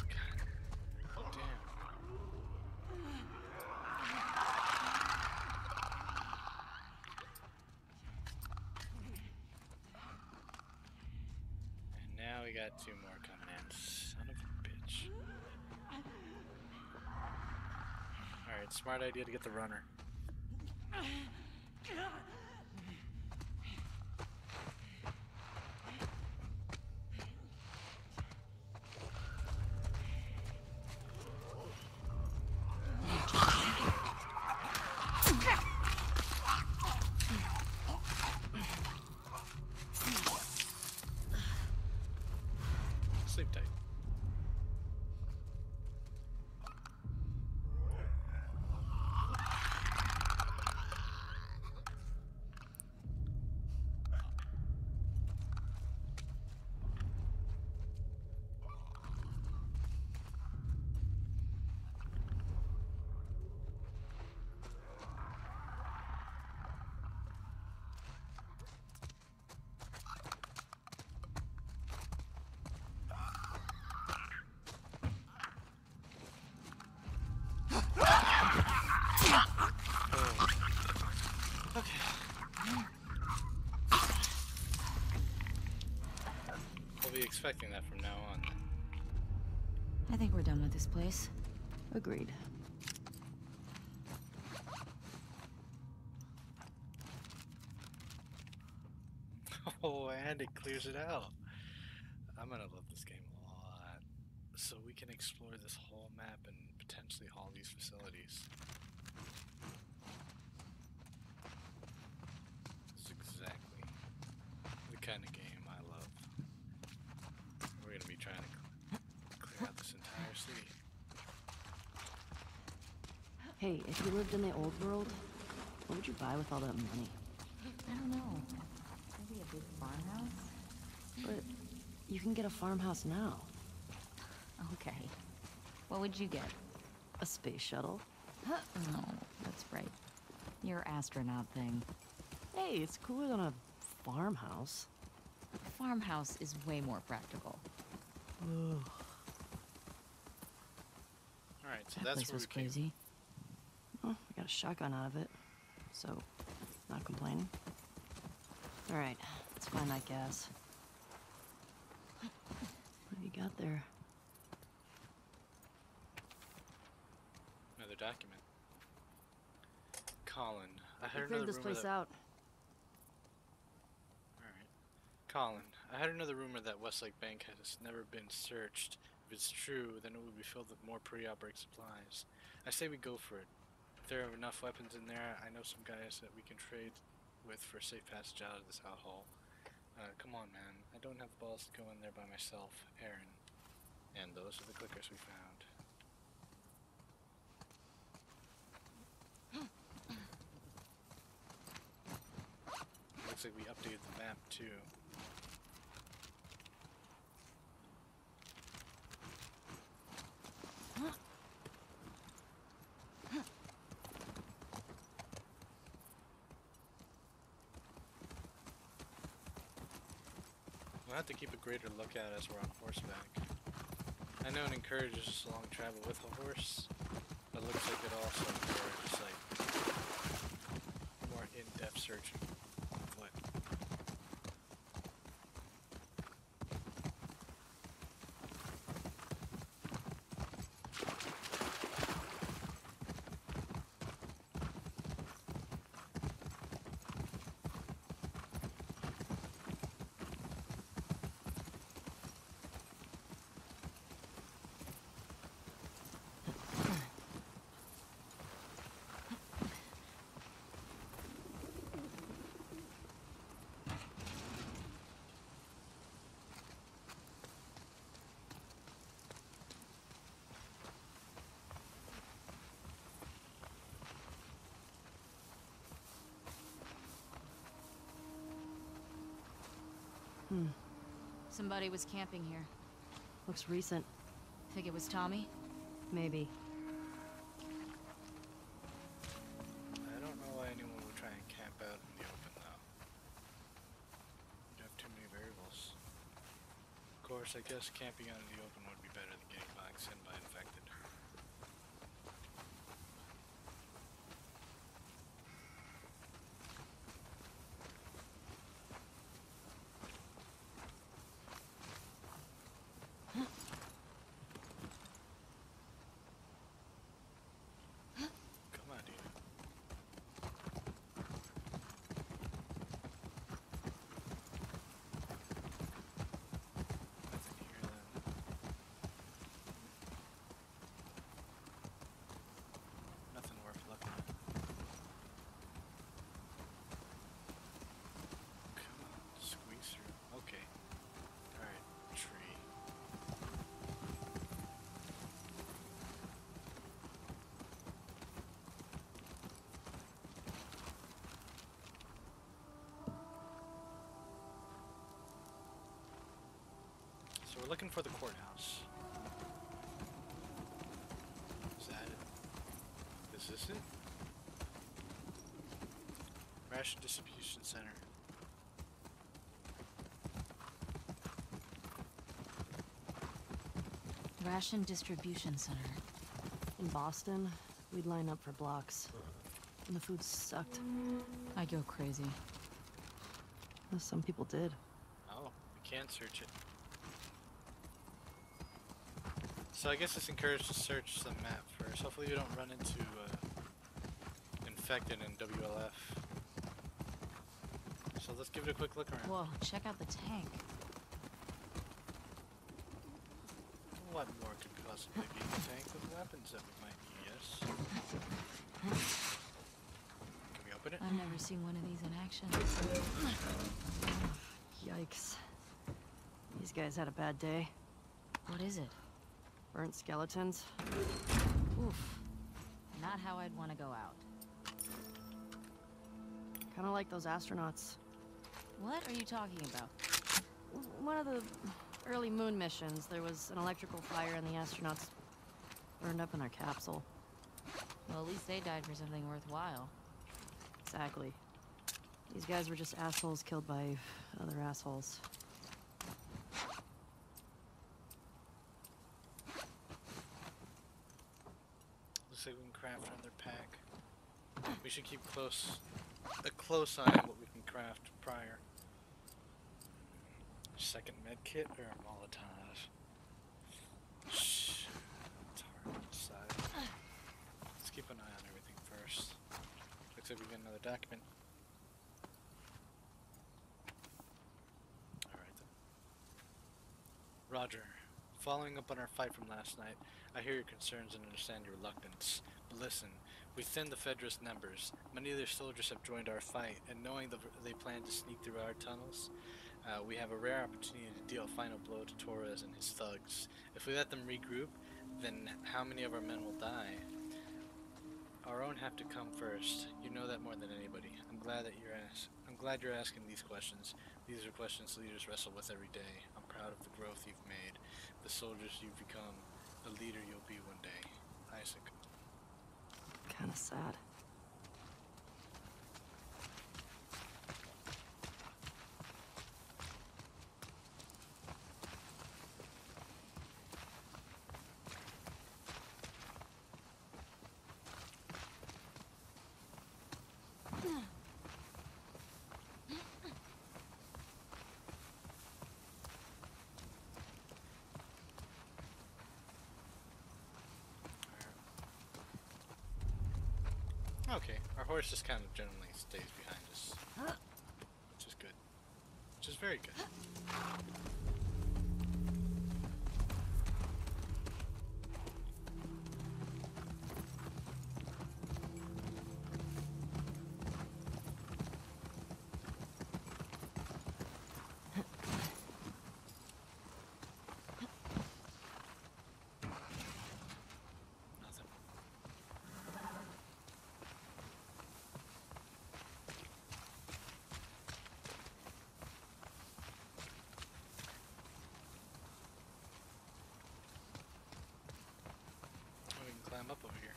God. Oh, damn. And now we got two more coming in. Son of a bitch. Idea to get the runner. Sleep tight. We'll be expecting that from now on. I think we're done with this place. Agreed. Oh, and it clears it out. I'm gonna love this game a lot. So we can explore this whole map and potentially all these facilities. This is exactly the kind of game I love. We're gonna be trying to cl- clear out this entire city. Hey, if you lived in the old world, what would you buy with all that money? I don't know. Maybe a big farmhouse? But you can get a farmhouse now. Okay. What would you get? A space shuttle. No, that's right. Your astronaut thing. Hey, it's cooler than a farmhouse. A Farmhouse is way more practical. Alright, so that that's place where was we came. crazy. Oh, well, I got a shotgun out of it, so not complaining. All right, let's find that gas. What have you got there? Another document. Colin, I heard another this rumor place that. out. Alright. Colin, I heard another rumor that Westlake Bank has never been searched. If it's true, then it would be filled with more pre-outbreak supplies. I say we go for it. There are enough weapons in there, I know some guys that we can trade with for safe passage out of this hellhole. Uh, come on, man. I don't have the balls to go in there by myself, Aaron. And those are the clickers we found. Looks like we updated the map too. We'll have to keep a greater lookout as we're on horseback. I know it encourages long travel with a horse, but it looks like it also encourages like more in-depth searching on foot. Hmm. Somebody was camping here. Looks recent. Think it was Tommy? Maybe. I don't know why anyone would try and camp out in the open though. You'd have too many variables. Of course, I guess camping out in the open would be better than getting boxed in by infected. Come on, dude. Nothing here then. Nothing worth looking at. Come on, squeeze through. Okay. Alright, tree. So we're looking for the courthouse. Is that it? Is this it? Ration Distribution Center. Ration Distribution Center. In Boston, we'd line up for blocks. And the food sucked. I'd go crazy. Well, Some people did. Oh, we can search it. So I guess it's encouraged to search the map first. Hopefully we don't run into uh, infected in WLF. So let's give it a quick look around. Whoa, check out the tank. What more could possibly be in the tank with weapons that we might need, yes? Can we open it? I've never seen one of these in action. Yikes. These guys had a bad day. What is it? Burnt skeletons. Oof. Not how I'd want to go out. Kind of like those astronauts. What are you talking about? One of the early moon missions, there was an electrical fire and the astronauts burned up in their capsule. Well, at least they died for something worthwhile. Exactly. These guys were just assholes killed by other assholes. Looks like we can craft another pack. We should keep close, a close eye on what we can craft prior. Second med kit or a Molotov? Shh. It's hard to decide. Let's keep an eye on everything first. Looks like we got another document. Alright then. Roger. Following up on our fight from last night, I hear your concerns and understand your reluctance. Listen, we thinned the Federalist numbers. Many of their soldiers have joined our fight, and knowing the, they plan to sneak through our tunnels, uh, we have a rare opportunity to deal a final blow to Torres and his thugs. If we let them regroup, then how many of our men will die? Our own have to come first. You know that more than anybody. I'm glad that you're ask- I'm glad you're asking these questions. These are questions leaders wrestle with every day. I'm proud of the growth you've made, the soldiers you've become, the leader you'll be one day. Isaac. Kinda sad. Okay, our horse just kind of generally stays behind us, which is good. Which is very good. Up over here.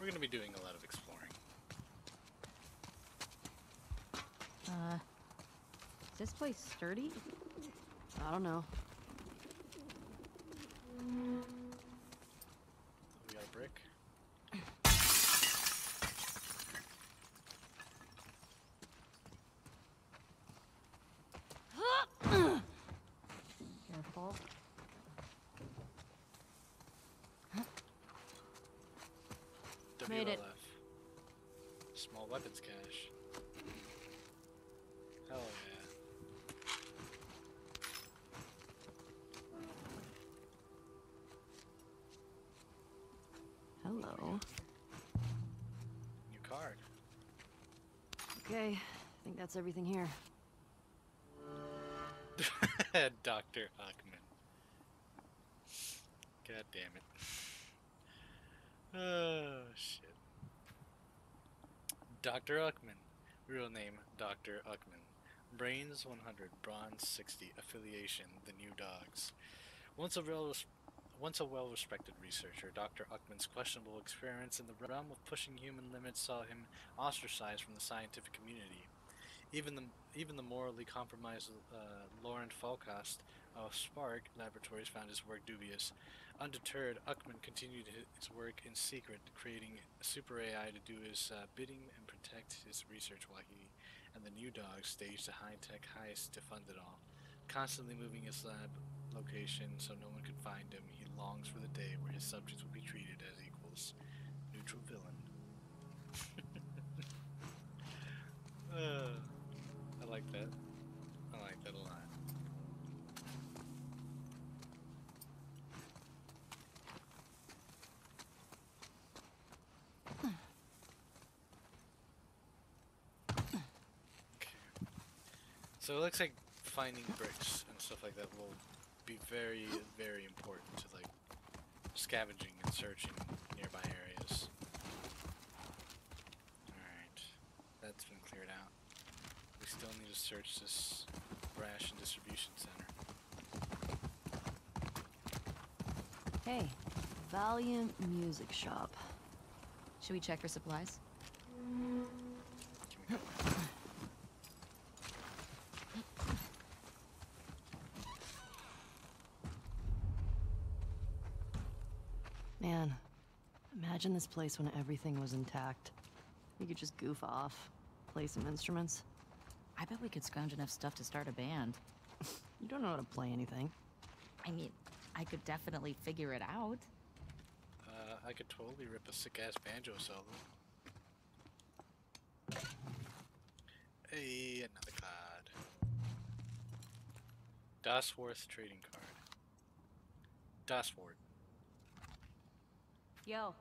We're gonna be doing a lot of exploring. Uh, is this place sturdy? I don't know. We got a brick. Careful. Made it. WLF. Small weapons cache. Hell yeah. Hello. New card. Okay, I think that's everything here. Dr. Huckman. God damn it. Shit. Uh, Dr. Uckman. Real name, Dr. Uckman. Brains 100, Brawn 60, affiliation, The New Dogs. Once a well once a well-respected researcher, Dr. Uckman's questionable experiments in the realm of pushing human limits saw him ostracized from the scientific community. Even the even the morally compromised uh, Laurent of Spark Laboratories found his work dubious. Undeterred, Uckman continued his work in secret, creating super AI to do his uh, bidding and protect his research while he and the new dog staged a high-tech heist to fund it all. Constantly moving his lab location so no one could find him, he longs for the day where his subjects will be treated as equals. Neutral villain. uh, I like that. I like that a lot. So it looks like finding bricks and stuff like that will be very, very important to like scavenging and searching nearby areas. Alright. That's been cleared out. We still need to search this ration distribution center. Hey, Valiant Music Shop. Should we check for supplies? Can we go? Man, imagine this place when everything was intact. You could just goof off, play some instruments. I bet we could scrounge enough stuff to start a band. You don't know how to play anything. I mean, I could definitely figure it out. Uh, I could totally rip a sick ass banjo solo. Hey, another card. Dosworth trading card. Dosworth. Yo,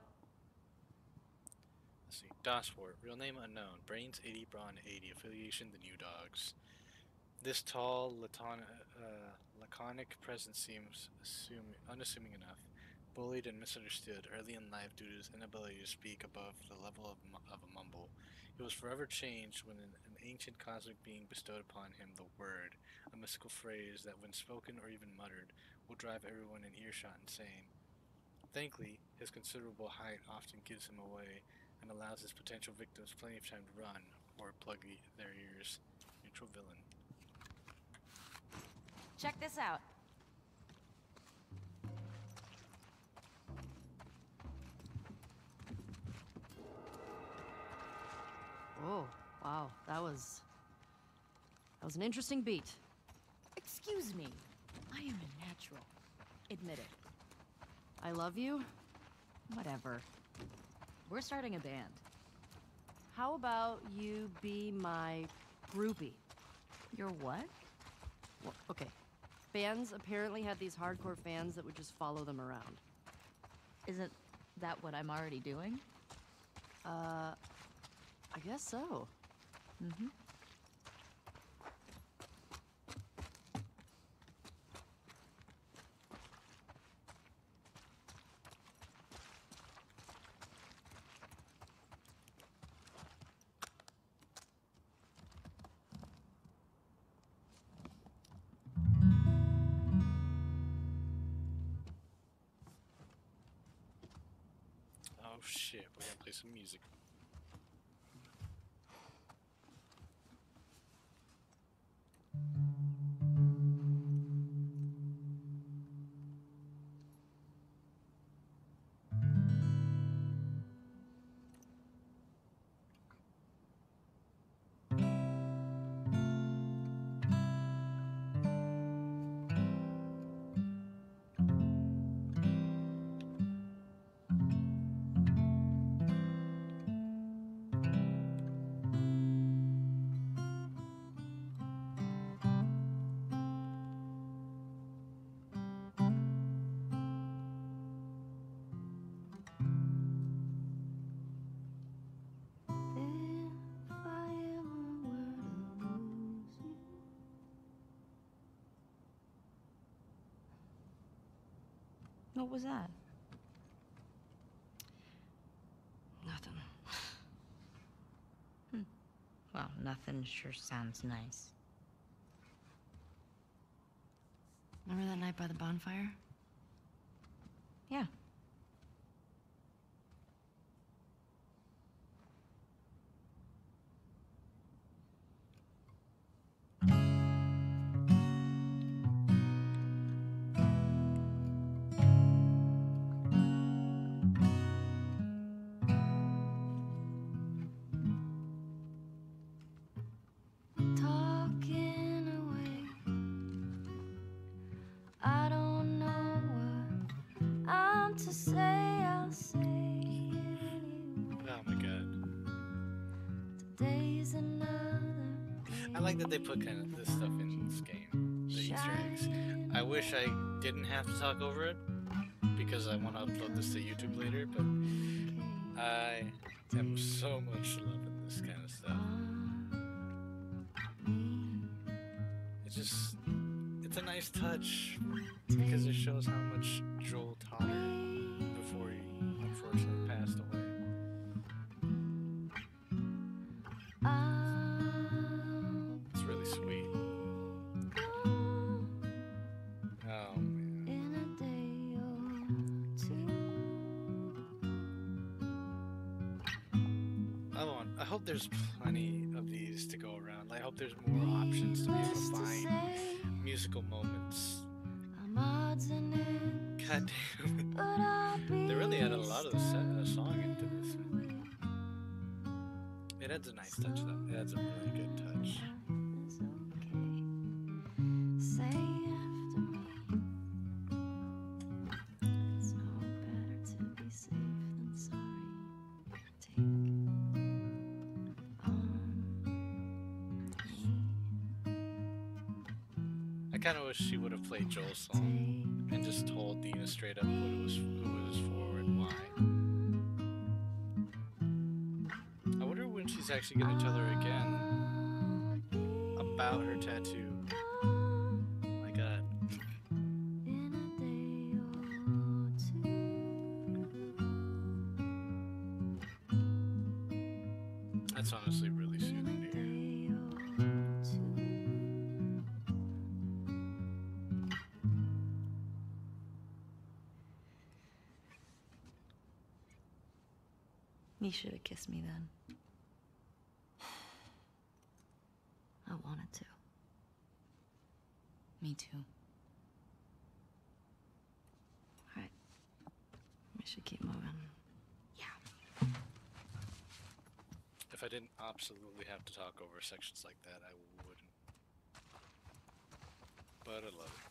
Let's Real name unknown. Brains 80, Brawn 80. Affiliation the New Dogs. This tall, laton- uh, laconic presence seems assuming, unassuming enough. Bullied and misunderstood early in life due to his inability to speak above the level of, of a mumble. He was forever changed when an, an ancient cosmic being bestowed upon him the word, a mystical phrase that, when spoken or even muttered, will drive everyone in earshot insane. Thankfully, his considerable height often gives him away and allows his potential victims plenty of time to run or plug their ears. Neutral villain. check this out. Oh, wow. That was. That was an interesting beat. Excuse me. I am a natural. Admit it. I love you. Whatever. We're starting a band. How about you be my groupie? You're what? Well, okay. Bands apparently had these hardcore fans that would just follow them around. Isn't that what I'm already doing? Uh, I guess so. Mm-hmm. What was that? Nothing. hmm. Well, nothing sure sounds nice. Remember that night by the bonfire? Didn't have to talk over it because I want to upload this to YouTube later, but I am so much loving this kind of stuff. It's just, it's a nice touch because it shows how much played Joel's song and just told Dina straight up what it was, who it was for and why. I wonder when she's actually gonna tell her again about her tattoo. Absolutely have to talk over sections like that, I wouldn't. But I love it.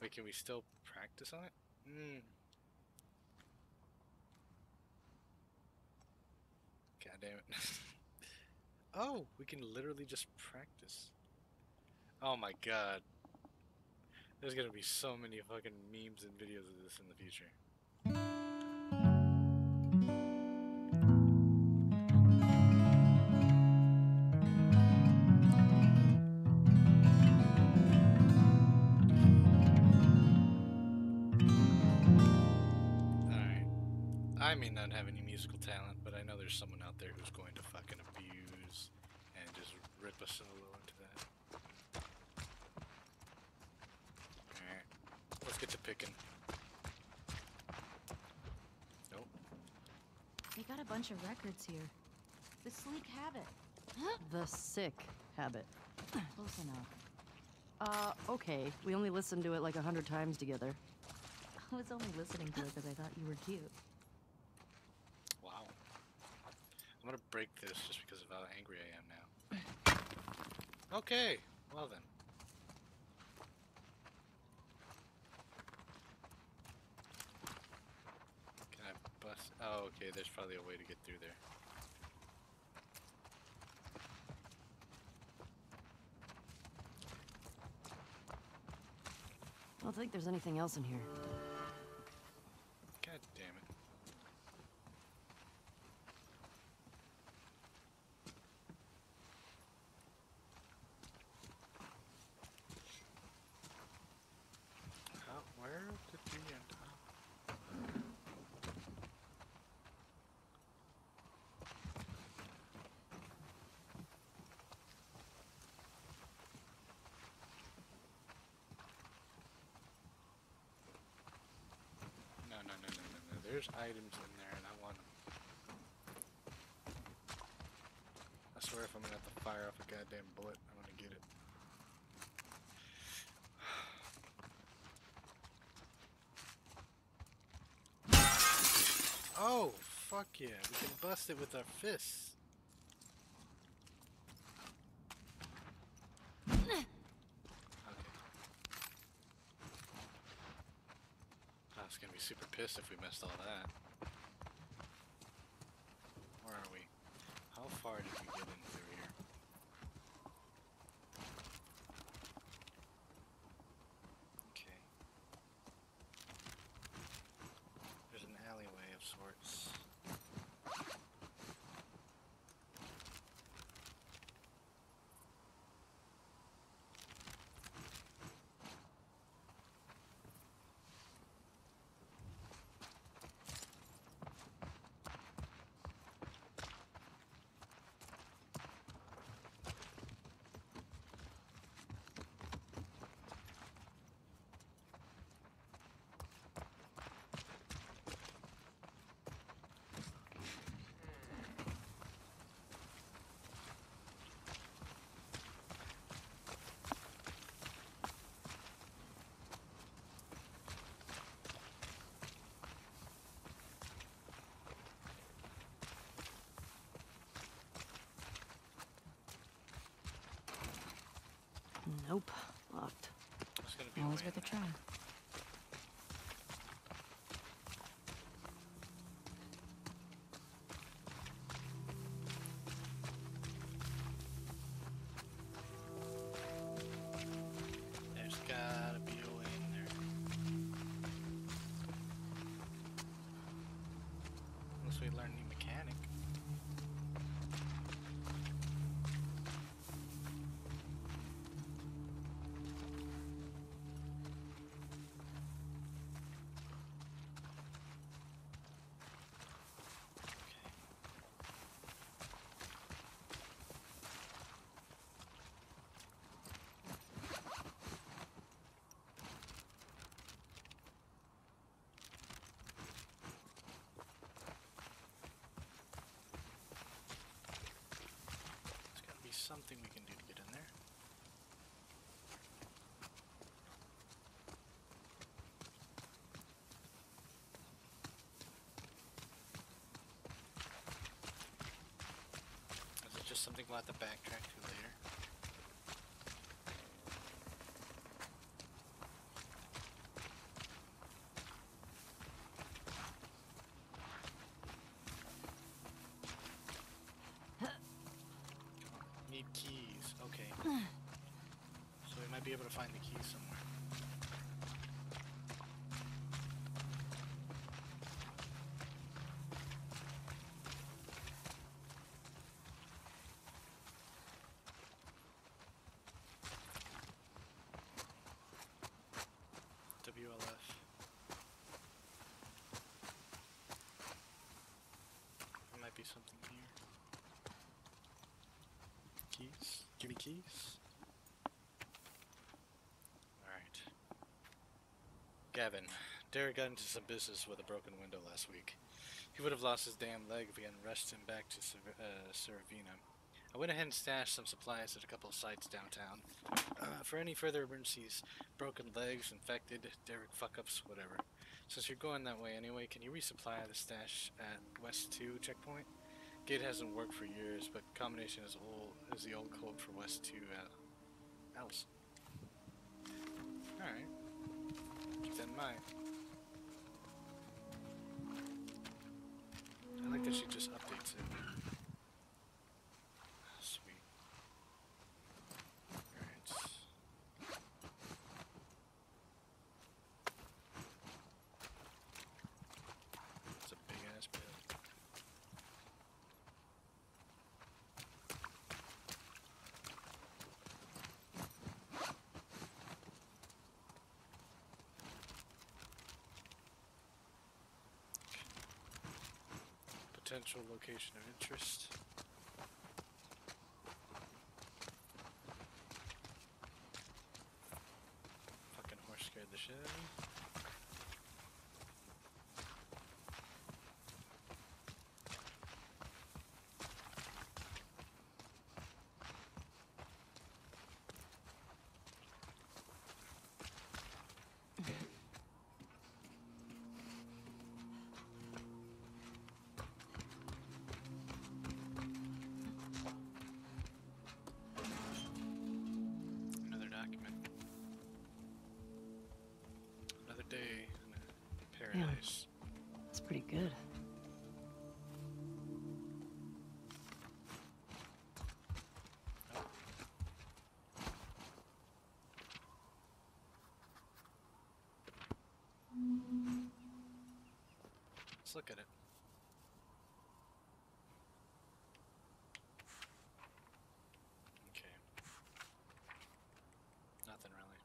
Wait, can we still practice on it? Mm. God damn it. oh, we can literally just practice. Oh my god. There's gonna be so many fucking memes and videos of this in the future. Musical talent, but I know there's someone out there who's going to fucking abuse and just rip a solo into that. Alright. Let's get to picking. Nope. They got a bunch of records here. The Sleek Habit. The sick habit. Close enough. Uh, okay. We only listened to it like a hundred times together. I was only listening to it because I thought you were cute. Wow. I'm gonna break this just because of how angry I am now. Okay, well then. Can I bust? Oh, okay, there's probably a way to get through there. I don't think there's anything else in here. God damn it. How, where did we end up? No, no, no, no, no, no. There's items in there and I want them. I swear if I'm gonna have to fire off a goddamn bullet, I'm gonna get it. Oh, fuck yeah. We can bust it with our fists. Okay. I was gonna pissed if we missed all that. Where are we? How far did we get in through here? Okay. There's an alleyway of sorts. Nope. Locked. It's gonna be Always worth a try. Something we can do to get in there. Is it just something we'll have to backtrack to later? Need keys. Okay. so we might be able to find the keys somewhere. WLF. There might be something here. Keys? Give me keys. Alright. Gavin, Derek got into some business with a broken window last week. He would have lost his damn leg if we hadn't rushed him back to uh. I went ahead and stashed some supplies at a couple of sites downtown. Uh, for any further emergencies, broken legs, infected, Derek fuck ups, whatever. Since you're going that way anyway, can you resupply the stash at West 2 checkpoint? Gate hasn't worked for years, but combination is old is the old code for West 2 uh, Keep Potential location of interest. In paradise. That's pretty good. Let's look at it. Okay. Nothing really.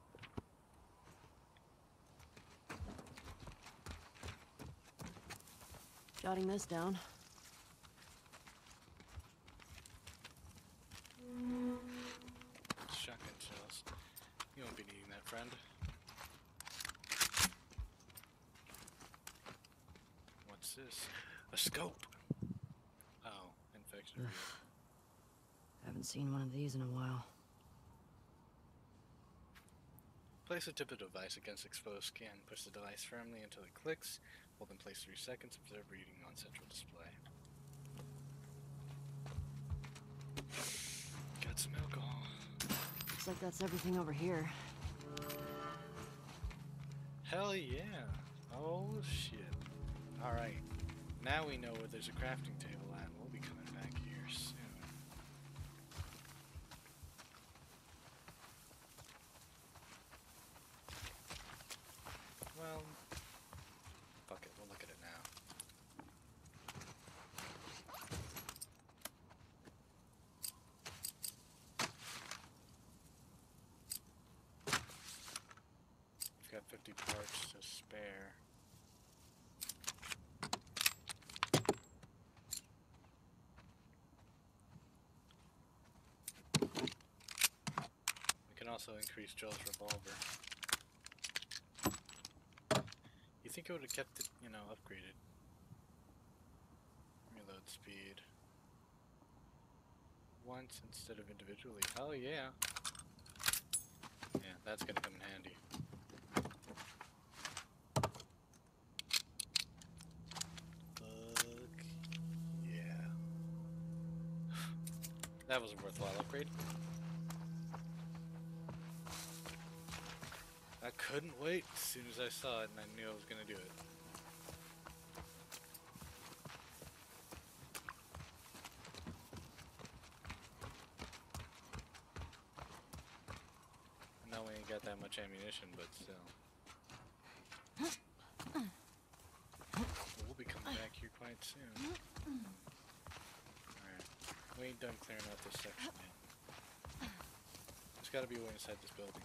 Jotting this down. Shotgun shells. You won't be needing that, friend. What's this? A scope! Oh, infection. Haven't seen one of these in a while. Place the tip of the device against exposed skin. Push the device firmly until it clicks. Hold in place 3 seconds. Observe reading on central display. Got some alcohol. Looks like that's everything over here. Hell yeah. Oh shit. Alright. Now we know where there's a crafting table at. We'll be coming back here soon. Well, fuck it. We'll look at it now. empty parts to spare. We can also increase Joel's revolver. You think it would have kept it, you know, upgraded? Reload speed. Once instead of individually. Oh yeah. Yeah, that's gonna come in handy. Fuck yeah. That was a worthwhile upgrade. Couldn't wait as soon as I saw it and I knew I was gonna do it. I know we ain't got that much ammunition, but still. We'll be coming back here quite soon. Alright. We ain't done clearing out this section yet. There's gotta be a way inside this building.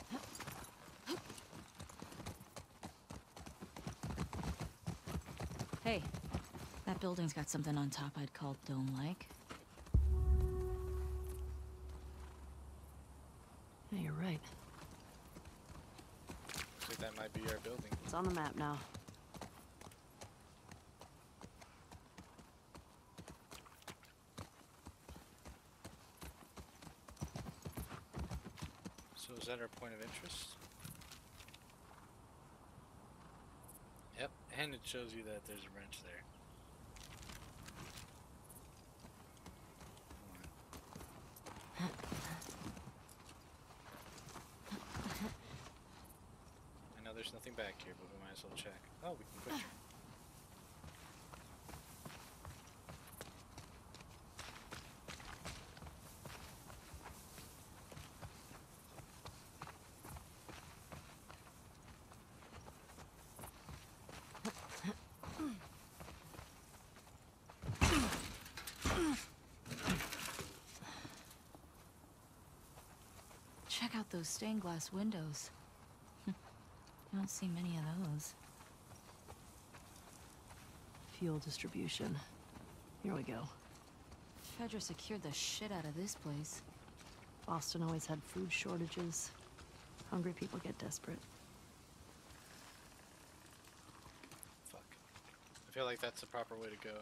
Hey, that building's got something on top I'd call dome-like. Yeah, you're right. Looks like that might be our building. It's on the map now. So is that our point of interest? Yep, and it shows you that there's a wrench there. I know there's nothing back here, but we might as well check. Oh, we can quick check. Check out those stained glass windows. You don't see many of those. Fuel distribution. Here we go. Fedra secured the shit out of this place. Boston always had food shortages. Hungry people get desperate. Fuck. I feel like that's the proper way to go.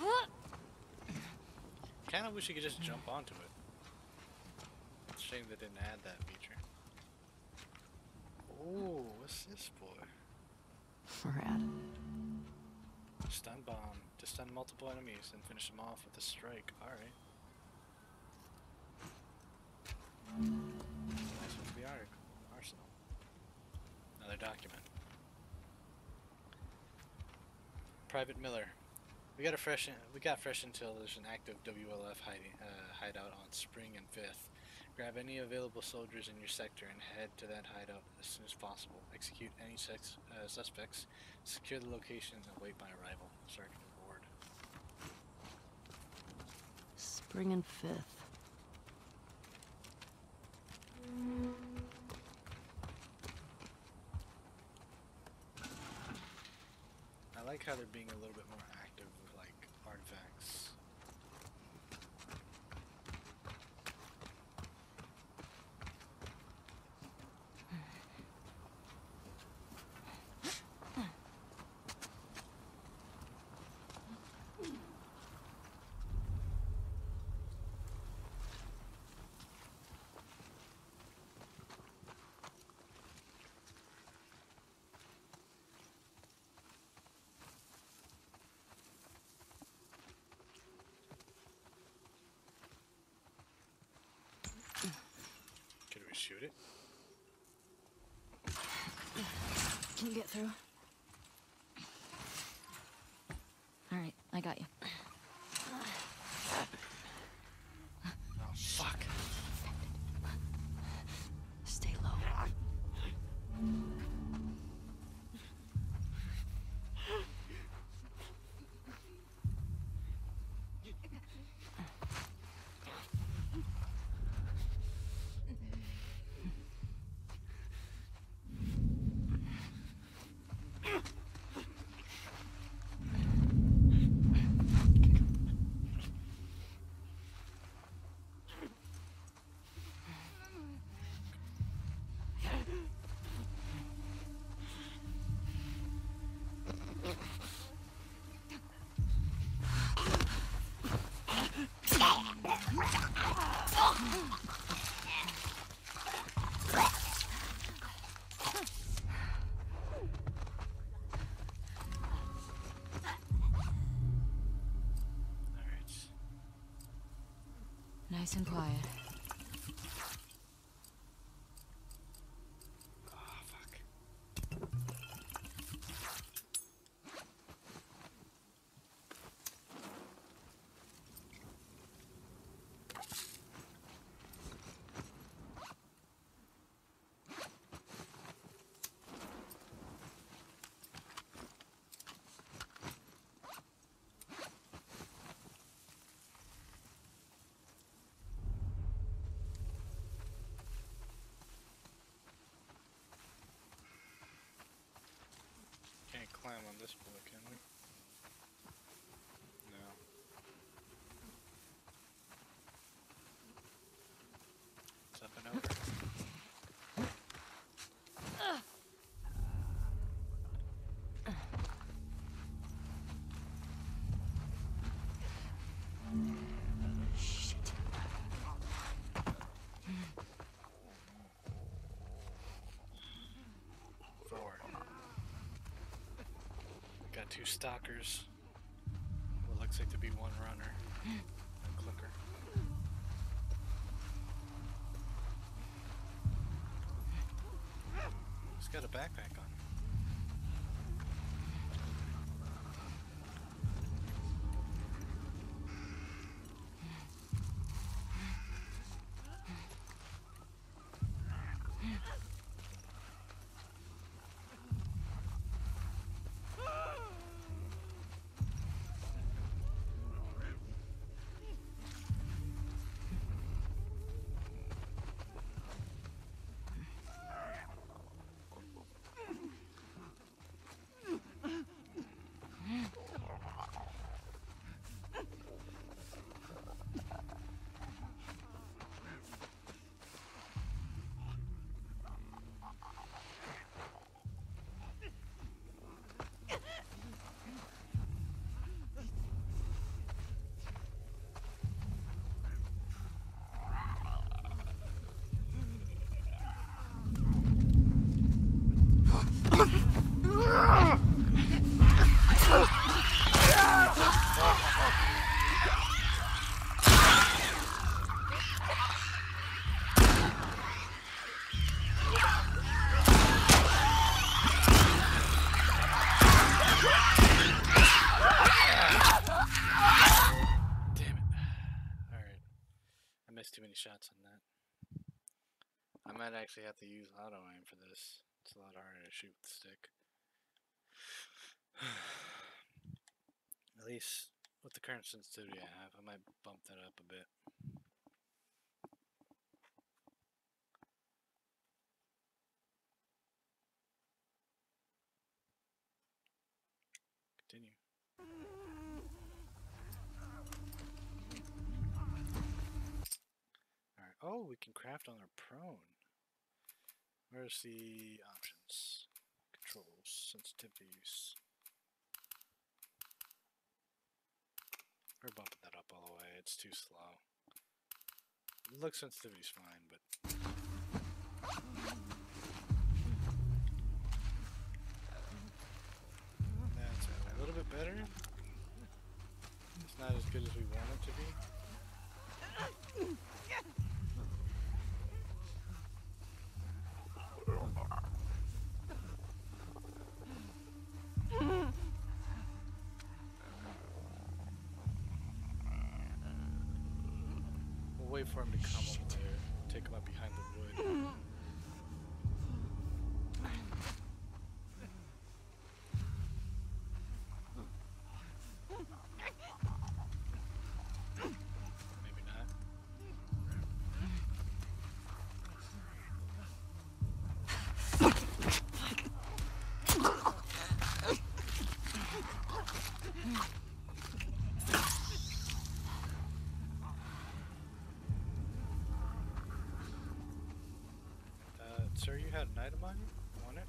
Alright. Kinda wish you could just jump onto it. It's a shame they didn't add that feature. Oh, what's this boy? Rad. Stun bomb. To stun multiple enemies and finish them off with a strike. Alright. Nice one for the arsenal. Another document. Private Miller. We got a fresh. We got fresh until there's an active WLF hiding uh, hideout on Spring and Fifth. Grab any available soldiers in your sector and head to that hideout as soon as possible. Execute any sex, uh, suspects. Secure the locations and wait my arrival. Sergeant Ward. Spring and Fifth. I like how they're being a little bit more active with like artifacts. Could we shoot it? Can you get through? All right, I got you. Oh fuck! Stay low. Alright. Nice and quiet. Oh, fuck. Can't climb on this bullet, can we? No. It's up and over. Shit. Four. Got two stalkers. What looks like to be one runner. actually have to use auto aim for this. It's a lot harder to shoot with the stick. At least with the current sensitivity I have, I might bump that up a bit. Continue. Alright. Oh, we can craft on our prone. Where's the options? Controls, sensitivities. We're bumping that up all the way. It's too slow. Look sensitivity's fine, but that's a little bit better. It's not as good as we want it to be. We'll wait for him to come over there. Take him up behind the wood. Had an item on you? Want it?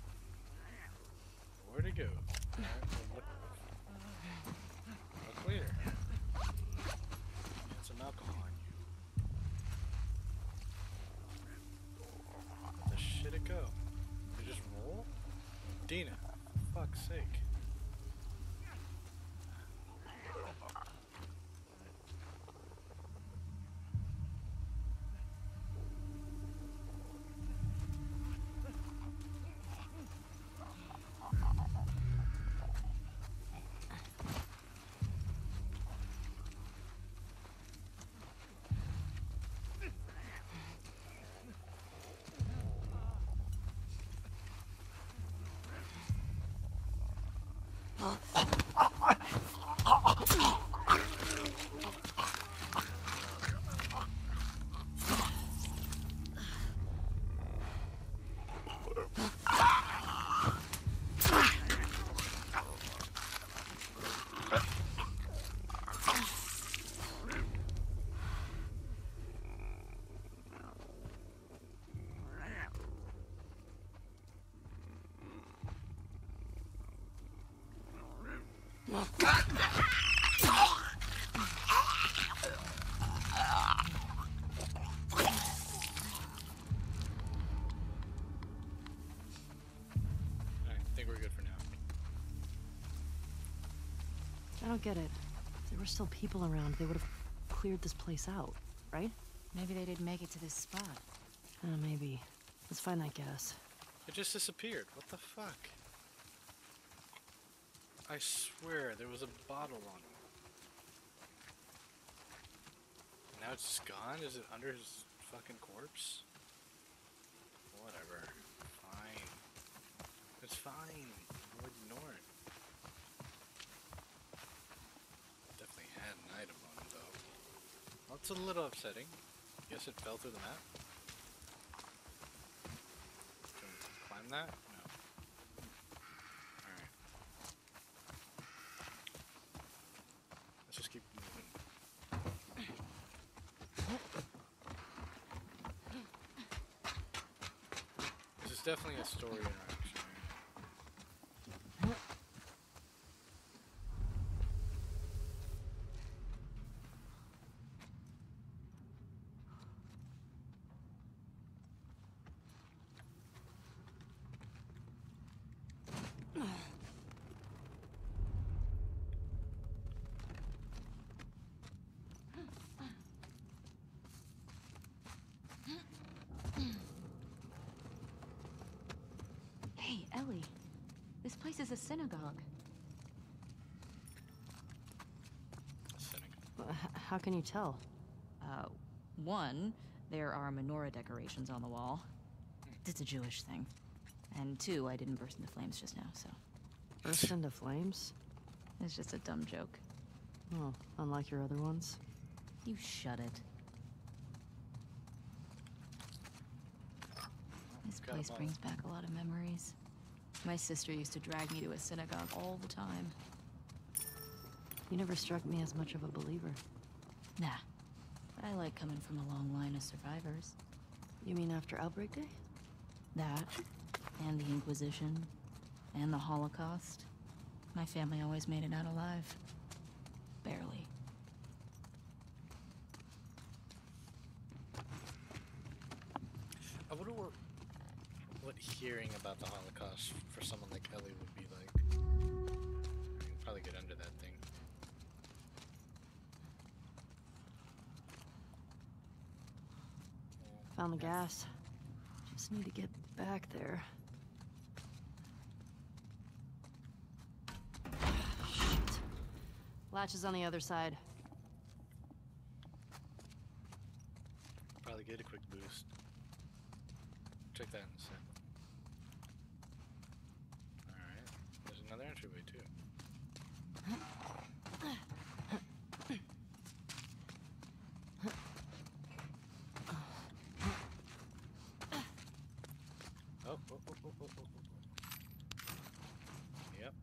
Where'd it go? Alright, well, look, look clear. Get some alcohol on you. sake. Alright, I think we're good for now. I don't get it. If there were still people around, they would have cleared this place out, right? Maybe they didn't make it to this spot. Uh, maybe. Let's find that gas. It just disappeared. What the fuck? I swear there was a bottle on it. Now it's gone? Is it under his fucking corpse? Whatever. Fine. It's fine. We'll ignore it. Definitely had an item on him though. Well, it's a little upsetting. Guess it fell through the map. Can climb that? No. Alright. Let's just keep moving. This is definitely a story interaction. Hey, Ellie. This place is a synagogue. Cynic. How can you tell? Uh, one, there are menorah decorations on the wall. It's a Jewish thing. And two, I didn't burst into flames just now, so Burst into flames? it's just a dumb joke. Oh, unlike your other ones. You shut it. This Got 'em place brings back a lot of memories. My sister used to drag me to a synagogue all the time. You never struck me as much of a believer. Nah. But I like coming from a long line of survivors. You mean after Outbreak Day? That, and the Inquisition, and the Holocaust. My family always made it out alive. Barely. I wonder what, what hearing about the Holocaust for someone like Ellie would be like. I can probably get under that thing. Found the gas. Just need to get back there. Shit. Latch is on the other side. Probably get a quick boost. Check that in a sec. Alright. There's another entryway too. Oh, oh, oh, oh, oh, oh, oh. Yep.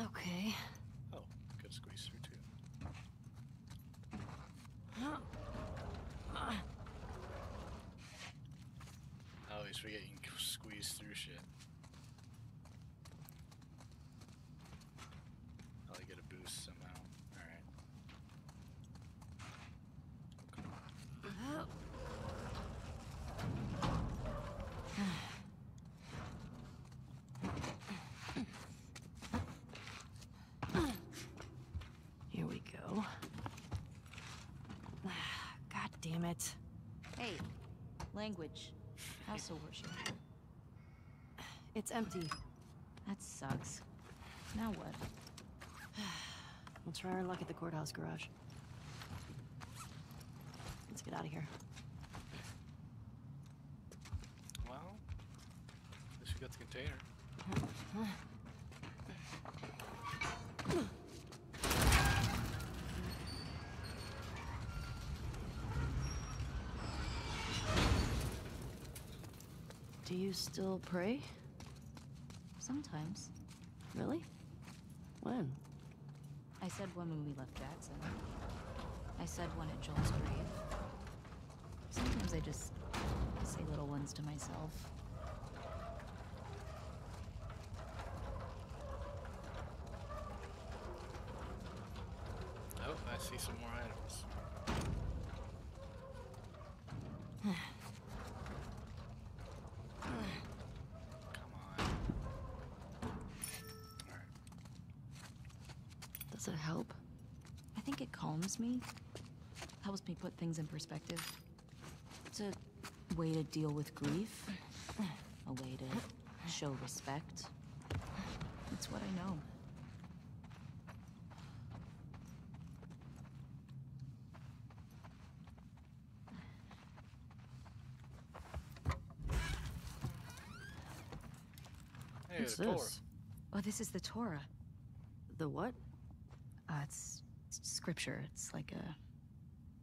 Okay. Oh, could squeeze through too. I always forget you can squeeze through shit. Probably get a boost somehow. Damn it. Hey, language. House of worship. It's empty. That sucks. Now what? We'll try our luck at the courthouse garage. Let's get out of here. Well, at least we got the container. Do you still pray? Sometimes. Really? When? I said one when we left Jackson. I said one at Joel's grave. Sometimes I just say little ones to myself. Oh, I see some more items. Come on. Alright. Does it help? I think it calms me. Helps me put things in perspective. It's a way to deal with grief. A way to show respect. It's what I know. Hey, What's the Torah. this? Oh, this is the Torah. The what? It's, it's scripture. It's like a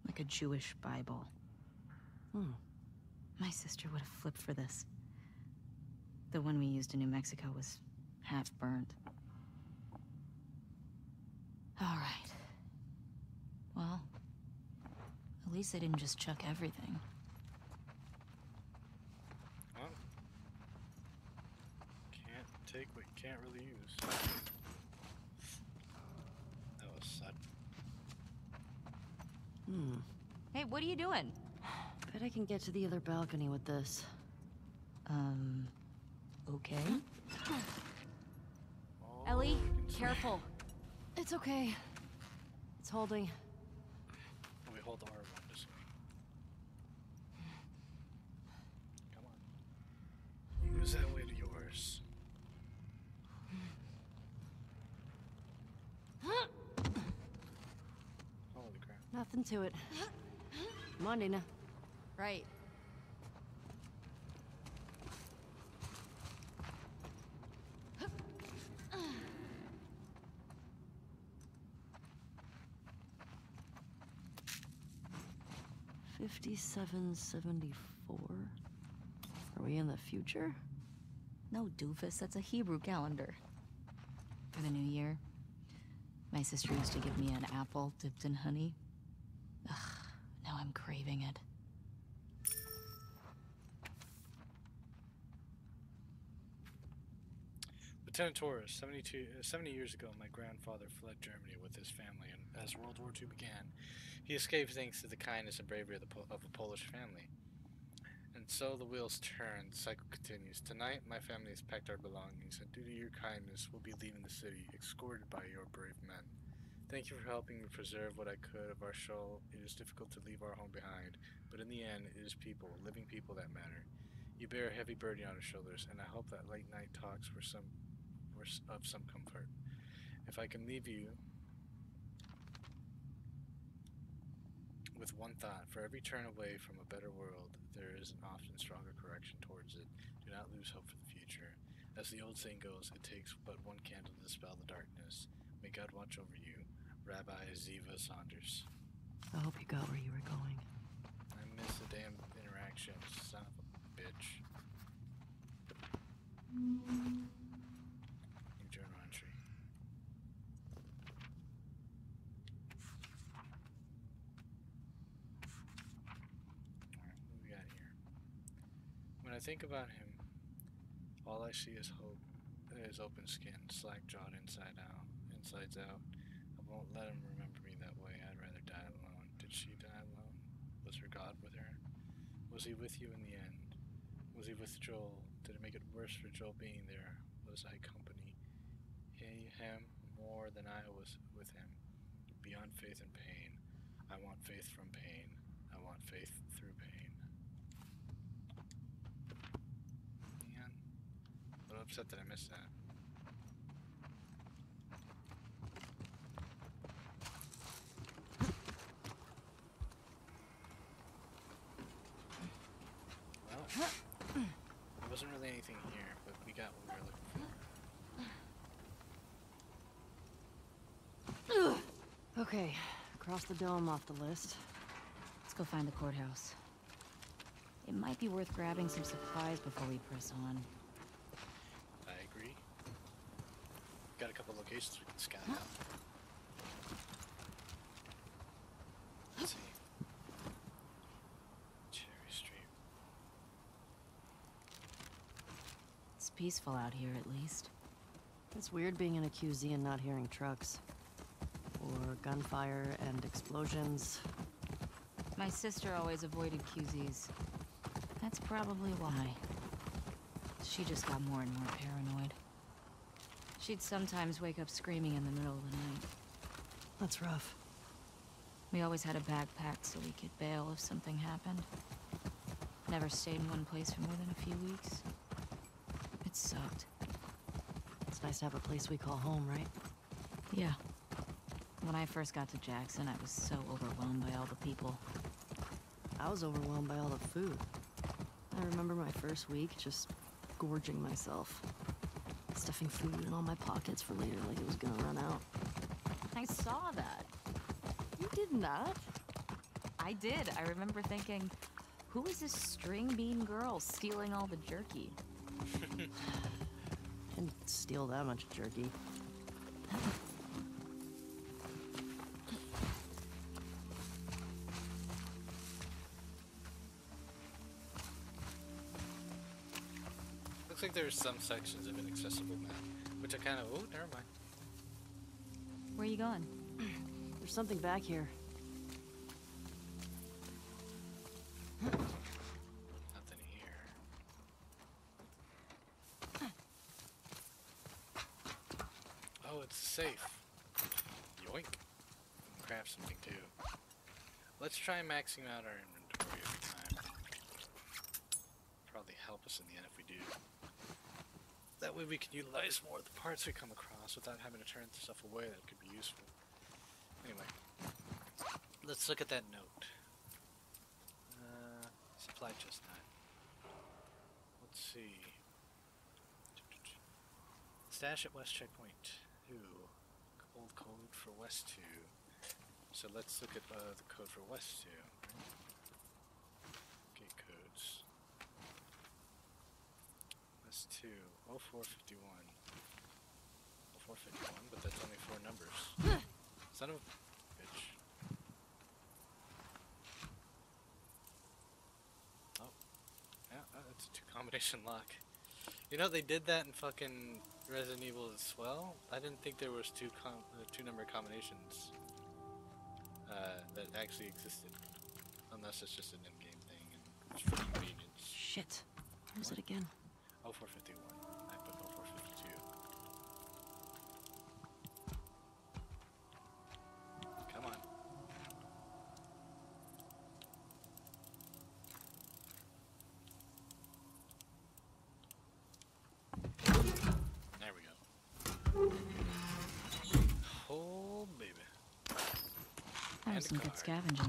like a Jewish Bible. Hmm. My sister would have flipped for this. The one we used in New Mexico was half burned. All right. Well, at least they didn't just chuck everything. Well, can't take what you can't really use. That was sudden. Hmm. Hey, what are you doing? Bet I can get to the other balcony with this. Um, okay. All Ellie, we can careful. It's okay. It's holding. We hold R1 to swing. Come on. Use that way to yours. Holy crap. Nothing to it. Come on, Dina. Right. Fifty-seven seventy-four. Are we in the future? No, doofus, that's a Hebrew calendar. For the new year, my sister used to give me an apple dipped in honey. I'm craving it. Lieutenant Torres, 72, uh, 70 years ago, my grandfather fled Germany with his family, and as World War II began, he escaped thanks to the kindness and bravery of, po- of a Polish family. And so the wheels turn, the cycle continues. Tonight, my family has packed our belongings, and due to your kindness, we'll be leaving the city, escorted by your brave men. Thank you for helping me preserve what I could of our shul. It is difficult to leave our home behind, but in the end, it is people, living people, that matter. You bear a heavy burden on your shoulders, and I hope that late night talks were some were of some comfort. If I can leave you with one thought, for every turn away from a better world, there is an often stronger correction towards it. Do not lose hope for the future. As the old saying goes, it takes but one candle to dispel the darkness. May God watch over you. Rabbi Ziva Saunders. I hope you got where you were going. I miss the damn interaction, son of a bitch. Journal entry. Alright, what we got here? When I think about him, all I see is hope. Is open skin, slack jawed inside out, insides out. Won't let him remember me that way. I'd rather die alone. Did she die alone? Was her God with her? Was he with you in the end? Was he with Joel? Did it make it worse for Joel being there? Was I company? He, him, more than I was with him. Beyond faith and pain. I want faith from pain. I want faith through pain. Man, a little upset that I missed that. Well, there wasn't really anything here, but we got what we were looking for. Okay, cross the dome off the list. Let's go find the courthouse. It might be worth grabbing some supplies before we press on. I agree. Got a couple locations we can scout out. Let's see. Cherry Street. It's peaceful out here, at least. It's weird being in a QZ and not hearing trucks. Or gunfire and explosions. My sister always avoided QZs. That's probably why. She just got more and more paranoid. She'd sometimes wake up screaming in the middle of the night. That's rough. We always had a bag packed so we could bail if something happened. Never stayed in one place for more than a few weeks. Sucked. It's nice to have a place we call home, right? Yeah. When I first got to Jackson, I was so overwhelmed by all the people. I was overwhelmed by all the food. I remember my first week just gorging myself. Stuffing food in all my pockets for later like it was gonna run out. I saw that. You did not? I did. I remember thinking, who is this string bean girl stealing all the jerky? Didn't steal that much jerky. Looks like there's some sections of inaccessible map, which I kind of. Oh, never mind. Where are you going? There's something back here. Safe. Yoink. Craft something too. Let's try maxing out our inventory every time. Probably help us in the end if we do. That way we can utilize more of the parts we come across without having to turn stuff away that could be useful. Anyway, let's look at that note. Uh, supply chest nine. Let's see. Stash at West Checkpoint 2. Old code for West 2. So let's look at uh, the code for West 2. Gate codes. West 2. 0451. 0451, but that's only four numbers. Son of a bitch. Oh. Yeah, uh, that's a two combination lock. You know, they did that in fucking Resident Evil as well. I didn't think there was two com uh, two number combinations uh, that actually existed. Unless it's just an in-game thing and it's for convenience. Shit. Where's it again? Oh, 451. Some good scavenging.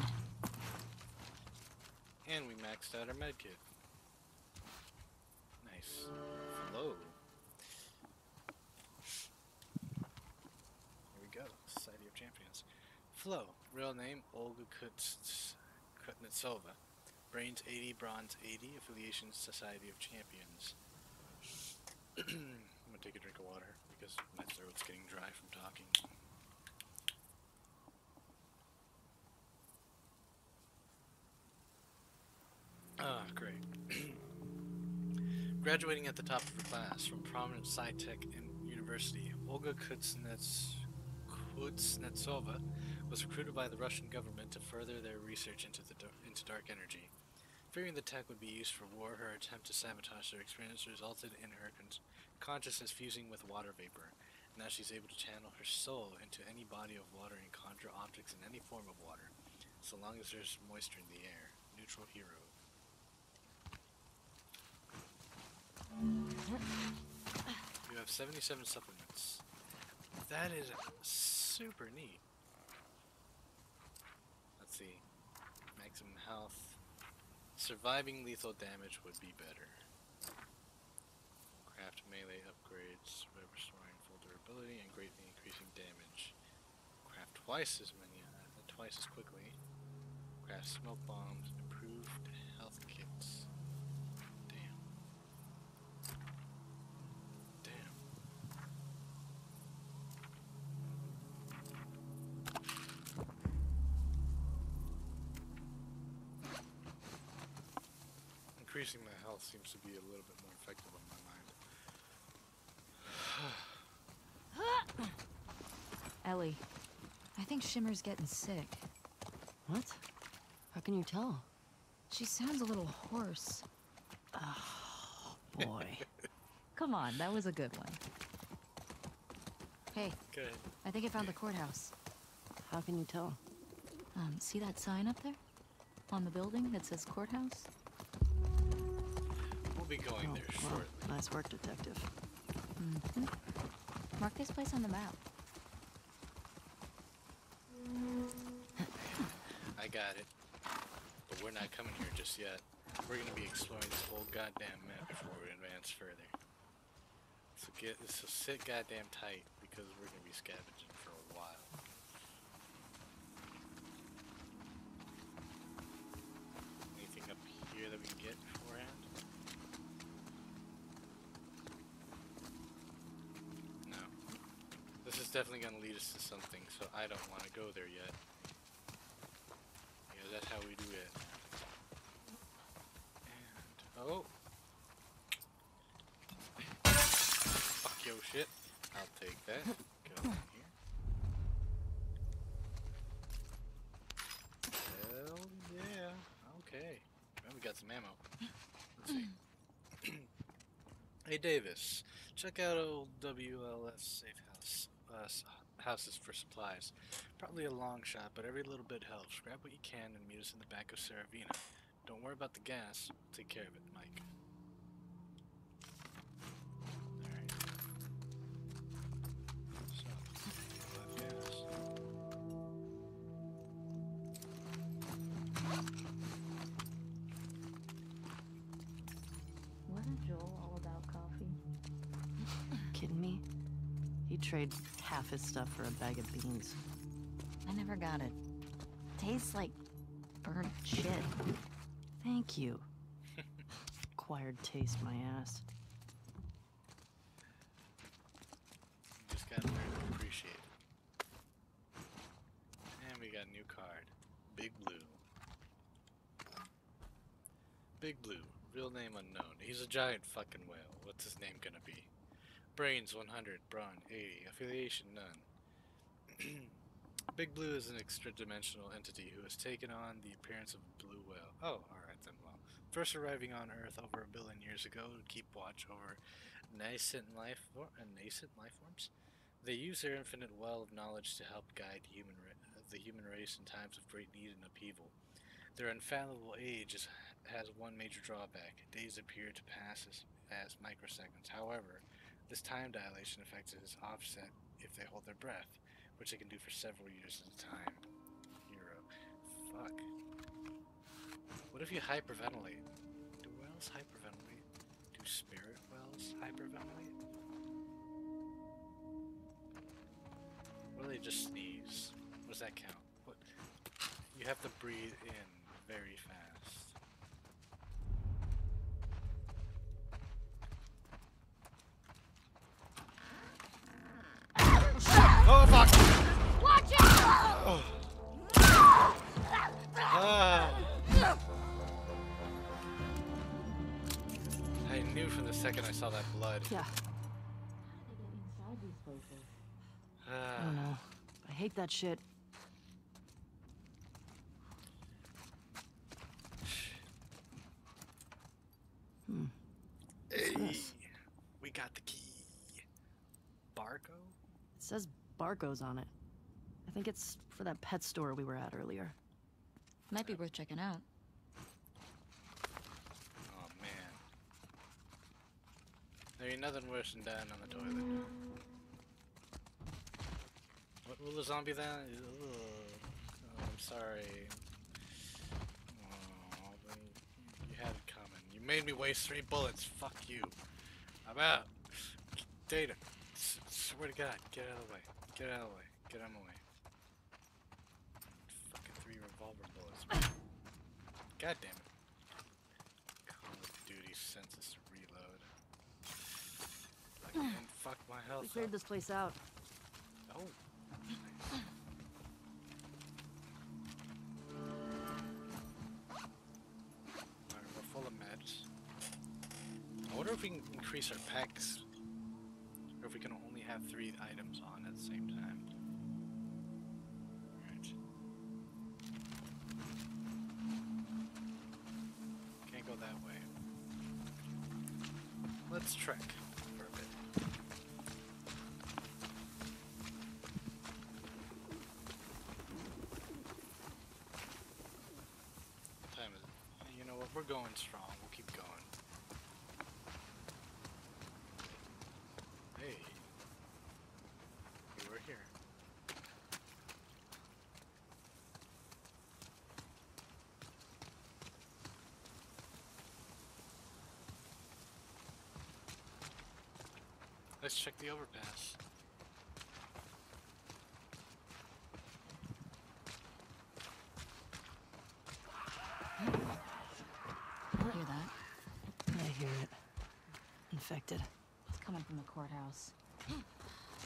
And we maxed out our medkit. Nice. Flow. Here we go. Society of Champions. Flo. Real name Olga Kuznetsova. Brains 80, Brawn 80. Affiliation Society of Champions. I'm gonna take a drink of water because my throat's getting dry from talking. Ah, great. Graduating at the top of her class from prominent SciTech university, Olga Kuznets, Kuznetsova was recruited by the Russian government to further their research into, the, into dark energy. Fearing the tech would be used for war, her attempt to sabotage their experiments resulted in her con- consciousness fusing with water vapor. Now she's able to channel her soul into any body of water and conjure objects in any form of water. so long as there's moisture in the air. Neutral hero. You have 77 supplements. That is super neat. Let's see. Maximum health. Surviving lethal damage would be better. Craft melee upgrades, restoring full durability and greatly increasing damage. Craft twice as many, uh, twice as quickly. Craft smoke bombs, improved health kits. Damn. Damn. Increasing my health seems to be a little bit more effective on my mind. Ellie, I think Shimmer's getting sick. What? How can you tell? She sounds a little hoarse. Oh, boy. Come on, that was a good one. Hey, Good. I think I found the courthouse. How can you tell? Um, see that sign up there? On the building that says courthouse? We'll be going Oh, there well, shortly. nice work, detective. Mm-hmm. Mark this place on the map. I got it. But we're not coming here just yet. We're gonna be exploring this whole goddamn map before we advance further. So get so sit goddamn tight because we're gonna be scavenging for a while. Anything up here that we can get beforehand? No. This is definitely gonna lead us to something, so I don't want to go there yet. Yeah, that's how we do it. And oh, fuck yo shit. I'll take that. Get over here. Hell yeah. Okay. Well, we got some ammo. Let's see. hey Davis, check out old WLF safe house. Uh, houses for supplies. Probably a long shot, but every little bit helps. Grab what you can and meet us in the back of Serevina. Don't worry about the gas. We'll take care of it, Mike. Alright. So, we'll gas. Wasn't Joel all about coffee? Kidding me? He'd trade half his stuff for a bag of beans. I never got it. Tastes like burnt shit. Thank you. Acquired taste, my ass. Just gotta learn to appreciate it. And we got a new card. Big Blue. Big Blue, real name unknown. He's a giant fucking whale. What's his name gonna be? Brains 100, brawn 80, affiliation none. Big Blue is an extra-dimensional entity who has taken on the appearance of a blue whale. Oh, alright then, well. First arriving on Earth over a billion years ago to keep watch over nascent life or uh, nascent life forms. They use their infinite well of knowledge to help guide human the human race in times of great need and upheaval. Their infallible age is, has one major drawback: days appear to pass as, as microseconds. However, this time dilation affects is offset if they hold their breath, which they can do for several years at a time. Hero, fuck. What if you hyperventilate? Do whales hyperventilate? Do spirit wells hyperventilate? What do they just sneeze? What does that count? What? You have to breathe in very fast. Oh fuck! Watch out! Ah. I knew from the second I saw that blood. Yeah, I Ah. don't know. I hate that shit. Hey, we got the key. Barco? It says Barco's on it. I think it's for that pet store we were at earlier. Might be worth checking out. Oh man. There ain't nothing worse than dying on the toilet. What will the zombie then? Ugh. Oh, I'm sorry. Oh, you had it coming. You made me waste three bullets. Fuck you. I'm out. Data. S- swear to God, get out of the way. Get out of the way. Get out of my way. Fucking three revolver bullets. God damn it. Call of Duty census reload. Again, fuck my health. We cleared up. this place out. Oh. nice. Alright, we're full of meds. I wonder if we can increase our packs. Or if we can only have three items on at the same time. Alright. Can't go that way. Let's trek for a bit. What time is it? You know what? We're going strong. We'll keep going. Hey. You were here. Let's check the overpass. Hear that? I hear it. Infected. It's coming from the courthouse.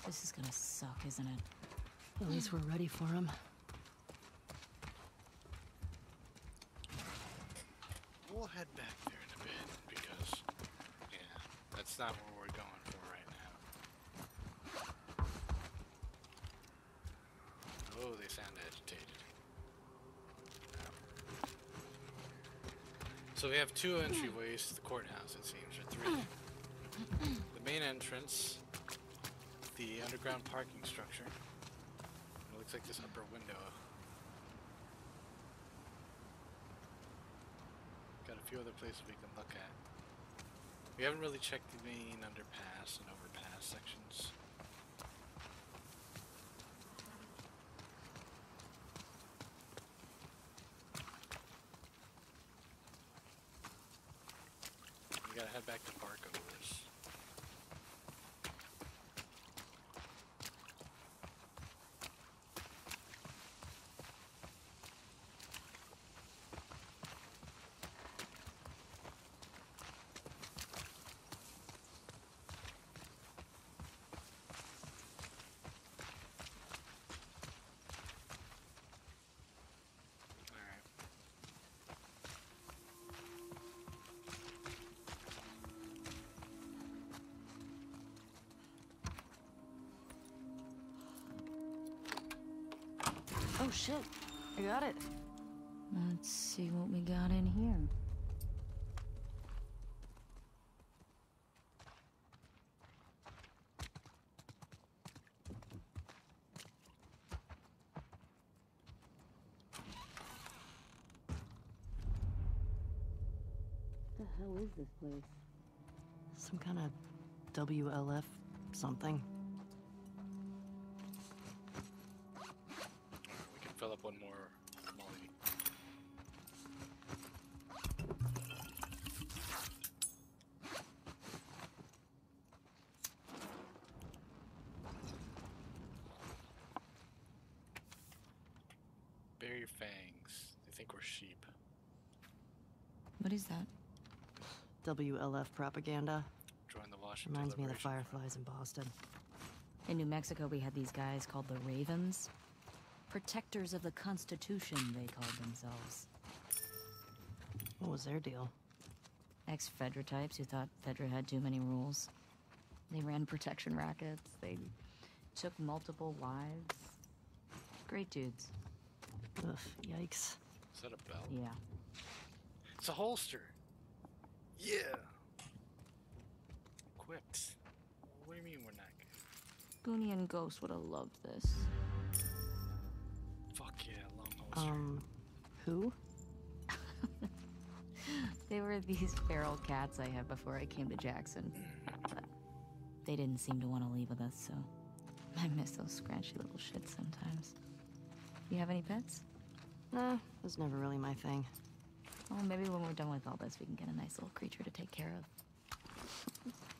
This is gonna suck, isn't it? At least we're ready for him. We'll head back there in a bit because, yeah, that's not what we're going for right now. Oh, they sound agitated. So we have two entryways to the courthouse, it seems, or three. The main entrance, the underground parking structure. It looks like this upper window. Got a few other places we can look at. We haven't really checked the main underpass and overpass sections. Oh shit. I got it. Let's see what we got in here. What the hell is this place? Some kind of WLF something. WLF propaganda. Join the Washington Reminds me of the Fireflies in Boston. In New Mexico, we had these guys called the Ravens. Protectors of the Constitution, they called themselves. What was their deal? Ex Fedra types who thought Fedra had too many rules. They ran protection rackets, they took multiple wives. Great dudes. Ugh, yikes. Is that a belt? Yeah. It's a holster. Yeah. Equipped. What do you mean we're not? Booney and Ghost would have loved this. Fuck yeah, long holster. Um, Who? They were these feral cats I had before I came to Jackson. But they didn't seem to want to leave with us, so I miss those scratchy little shits sometimes. You have any pets? Nah, was never really my thing. Well, maybe when we're done with all this, we can get a nice little creature to take care of.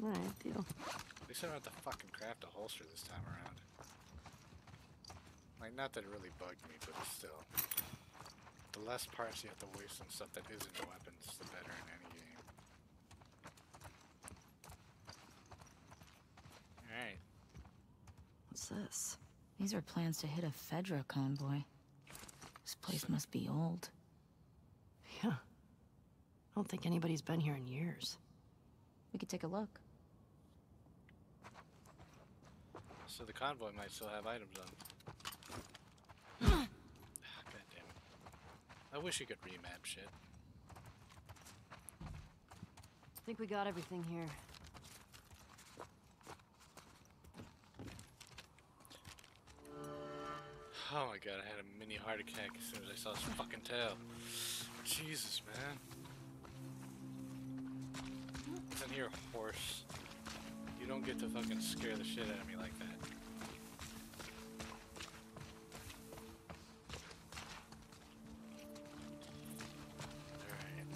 Alright, deal. At least I don't have to fucking craft a holster this time around. Like, not that it really bugged me, but still. The less parts you have to waste on stuff that isn't weapons, the better in any game. Alright. What's this? These are plans to hit a Fedra convoy. This place must be old. Yeah. I don't think anybody's been here in years. We could take a look. So the convoy might still have items on. God damn it. Ah, I wish you could remap shit. I think we got everything here. Oh my god, I had a mini heart attack as soon as I saw his fucking tail. Jesus, man. Listen here, horse. You don't get to fucking scare the shit out of me like that. Alright.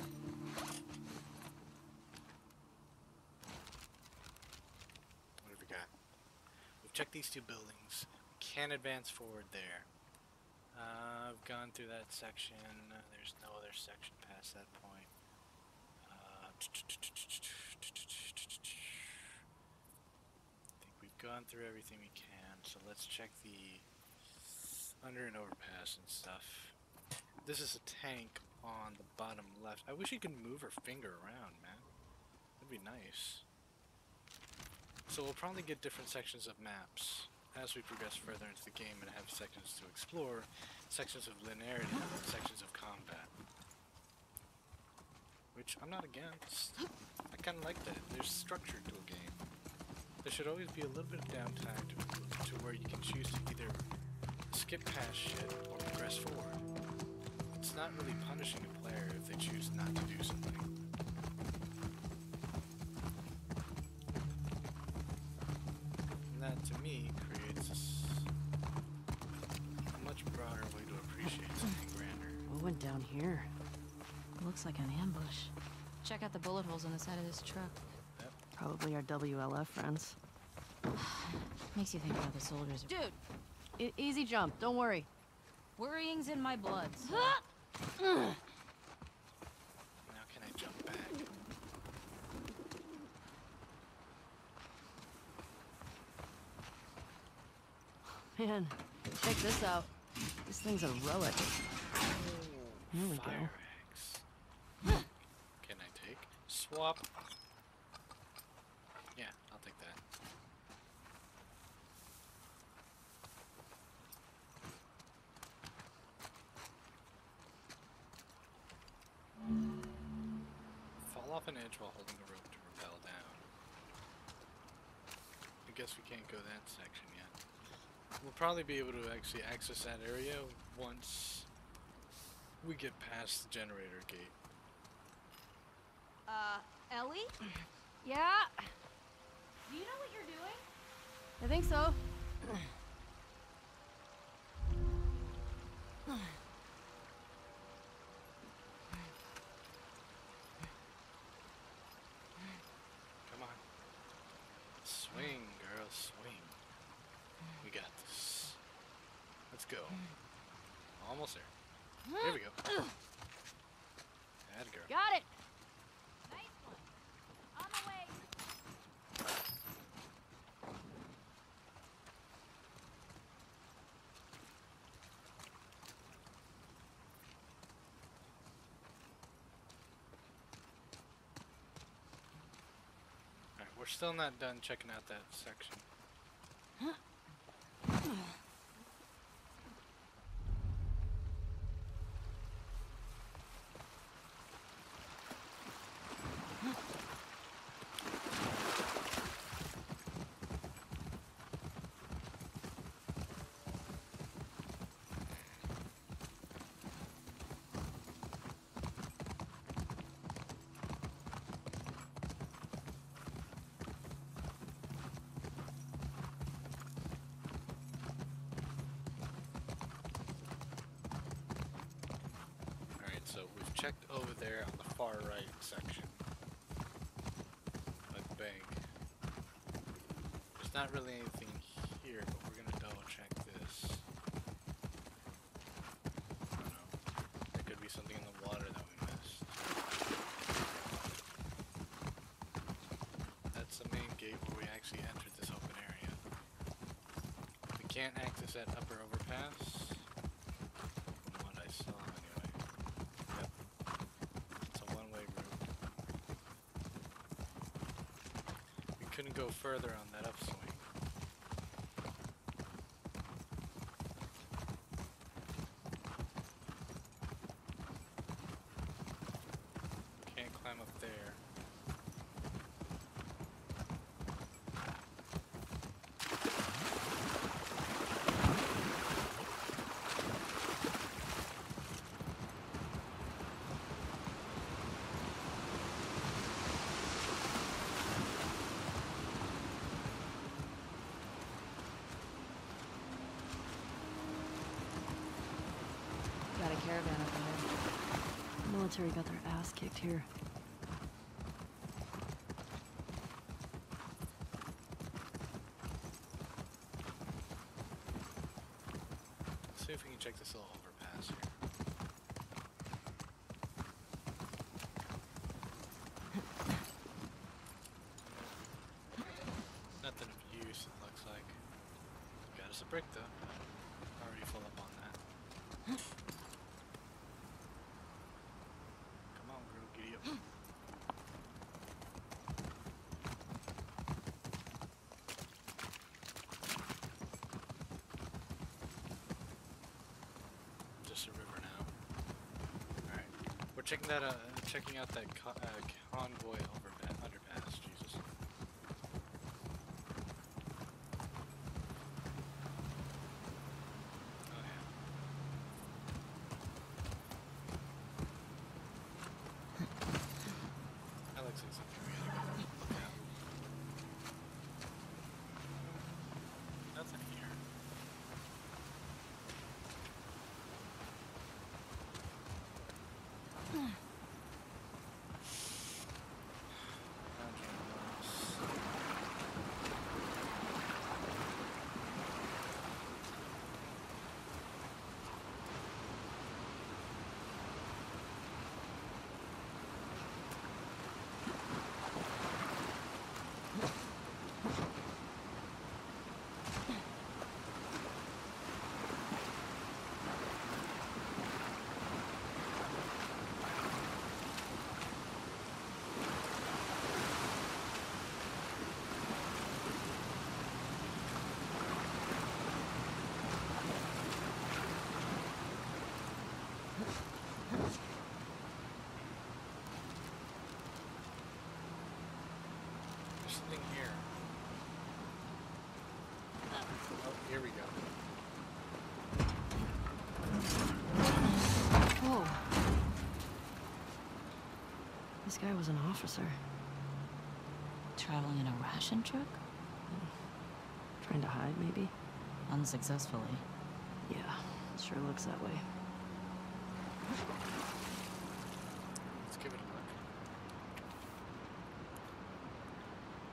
What have we got? We've checked these two buildings. We Can advance forward there. Uh, I've gone through that section. There's no other section past that point. Uh, I think we've gone through everything we can. So let's check the under and overpass and stuff. This is a tank on the bottom left. I wish you could move her finger around, man. That'd be nice. So we'll probably get different sections of maps as we progress further into the game and have sections to explore, sections of linearity, sections of combat. Which I'm not against. I kind of like that. There's structure to a game. There should always be a little bit of downtime to, to where you can choose to either skip past shit or progress forward. It's not really punishing a player if they choose not to do something. Went down here? Looks like an ambush. Check out the bullet holes on the side of this truck. Probably our WLF friends. Makes you think about the soldiers. Dude, E- easy jump, don't worry. worrying's in my blood. so- Now can I jump back? Man, check this out. This thing's a relic. There we go. Fire axe. Can I take? Swap. Yeah, I'll take that. Fall off an edge while holding the rope to rappel down. I guess we can't go that section yet. We'll probably be able to actually access that area once we get past the generator gate. Uh, Ellie? Yeah, Do you know what you're doing? I think so. Come on. Swing, girl, swing. We got this. Let's go. Almost there. There we go. Bad girl. Got it. Nice one. On the way. Alright, we're still not done checking out that section. There's not really anything here, but we're gonna double check this. I don't know. There could be something in the water that we missed. That's the main gate where we actually entered this open area. We can't access that upper overpass. Couldn't go further on that upswing. Can't climb up there. Got a caravan up ahead. The military got their ass kicked here. Let's see if we can check this little overpass here. Nothing of use, it looks like. Got us a brick though. Already full up on that. Come on, girl, giddy up. Just a river now. Alright. Checking that, uh, checking out that co- uh, convoy overpass, underpass, Jesus. Oh yeah. That looks like something we gotta go look at. Nothing here. Found animals. There's something here. Oh, here we go. Whoa. This guy was an officer. Traveling in a ration truck? Trying to hide, maybe? Unsuccessfully. Yeah, sure looks that way. Let's give it a look.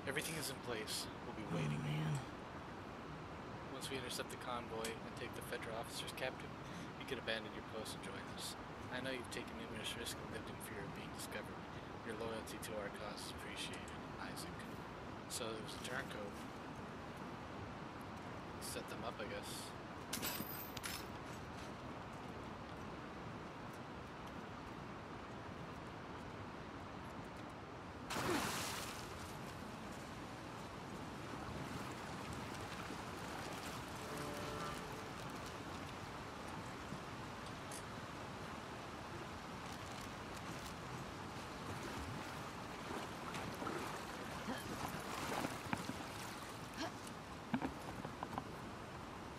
Everything is in place. We'll be waiting. Oh, man. Once we intercept the convoy and take the federal officers captive, you can abandon your post and join us. I know you've taken numerous risks and lived in fear of being discovered. Your loyalty to our cause is appreciated, Isaac. So it was a turncoat. Set them up, I guess.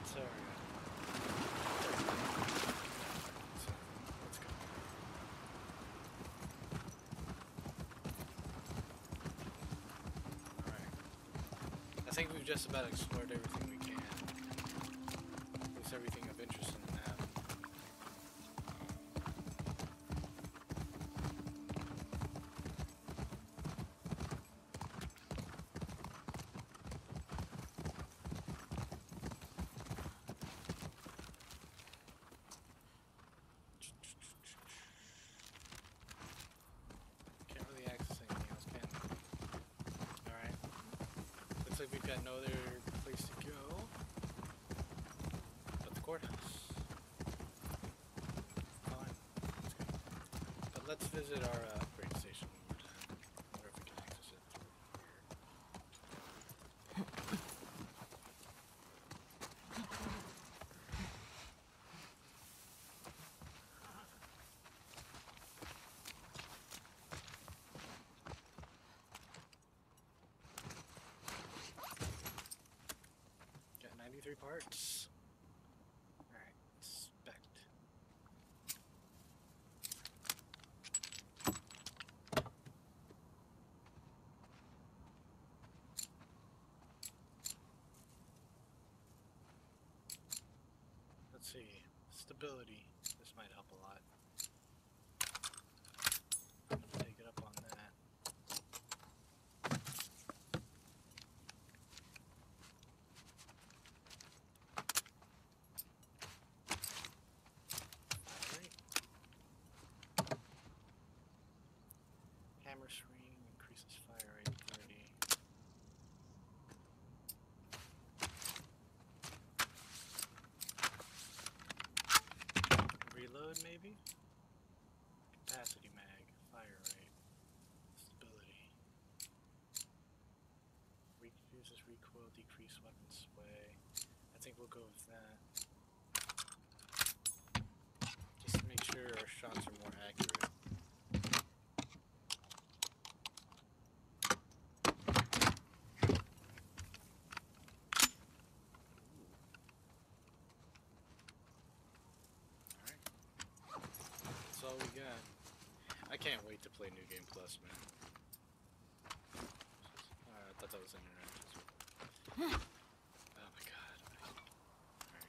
Sorry. So, let's go. Alright. I think we've just about explored everything we can. At least everything of interest in the map. Like we've got no other place to go but the courthouse. Fine. But let's visit our uh, upgrade station one more time. Wonder if we can access it through here. Got 93 parts. Alright. Let's see. Stability. This might help a lot. I'm gonna take it up on that. Alright. Hammer swing increases fire rate 30. Reload maybe? Capacity mag, fire rate, stability. Reduces recoil, decrease weapon sway. I think we'll go with that. Just to make sure our shots are more accurate. Alright. That's all we got. I can't wait to play New Game Plus, man. Uh, I thought that was internet. oh my god. Alright.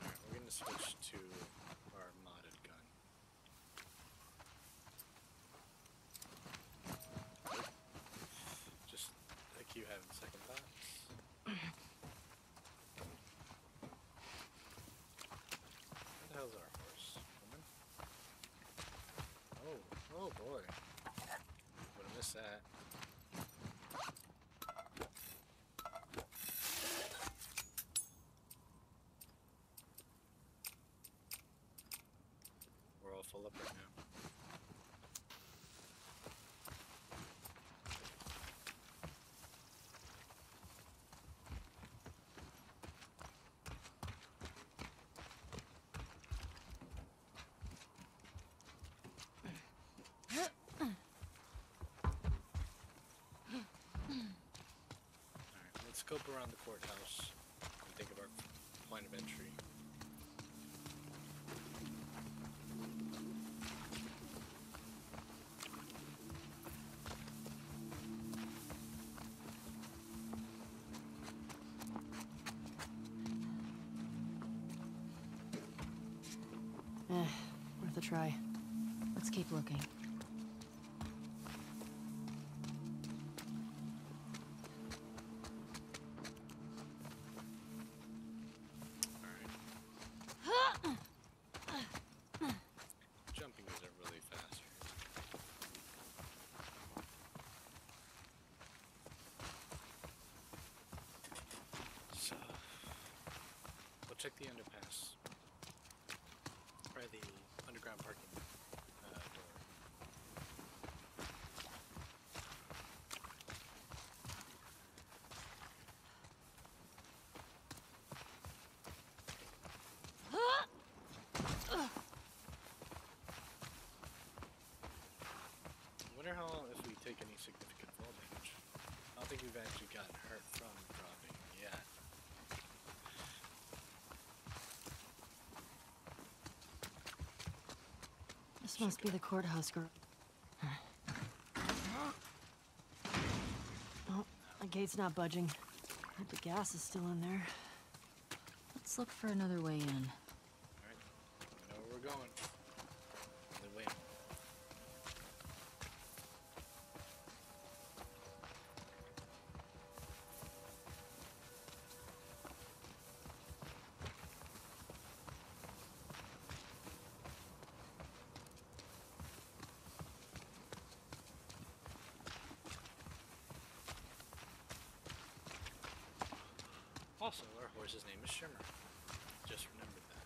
Alright, we're gonna switch to our modded gun. Just like you having second thoughts. Where the hell's our horse? Woman? Oh, boy. Would have missed that. We're all full up right now. Alright, let's scope around the courthouse and think of our point of entry. Eh, worth a try. Let's keep looking. Check the underpass. Or the underground parking uh, door. I wonder how if we take any significant fall damage. I don't think we've actually gotten hurt from dropping yet. This must be the courthouse girl. Oh, the gate's not budging. The gas is still in there. Let's look for another way in. Horse's name is Shimmer. Just remembered that.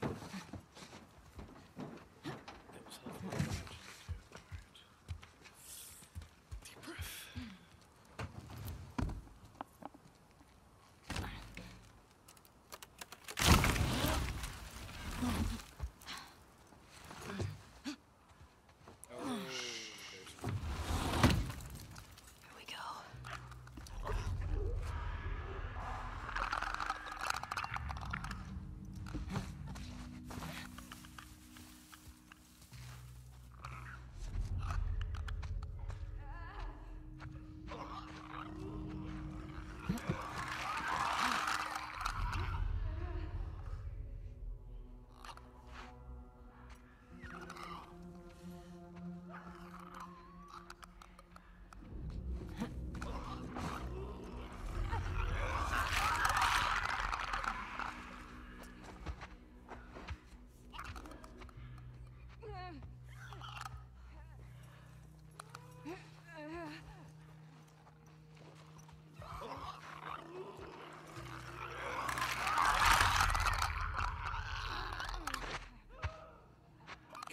It was helpful to mention it too. Alright. Deep breath. Oh, there's Here we go.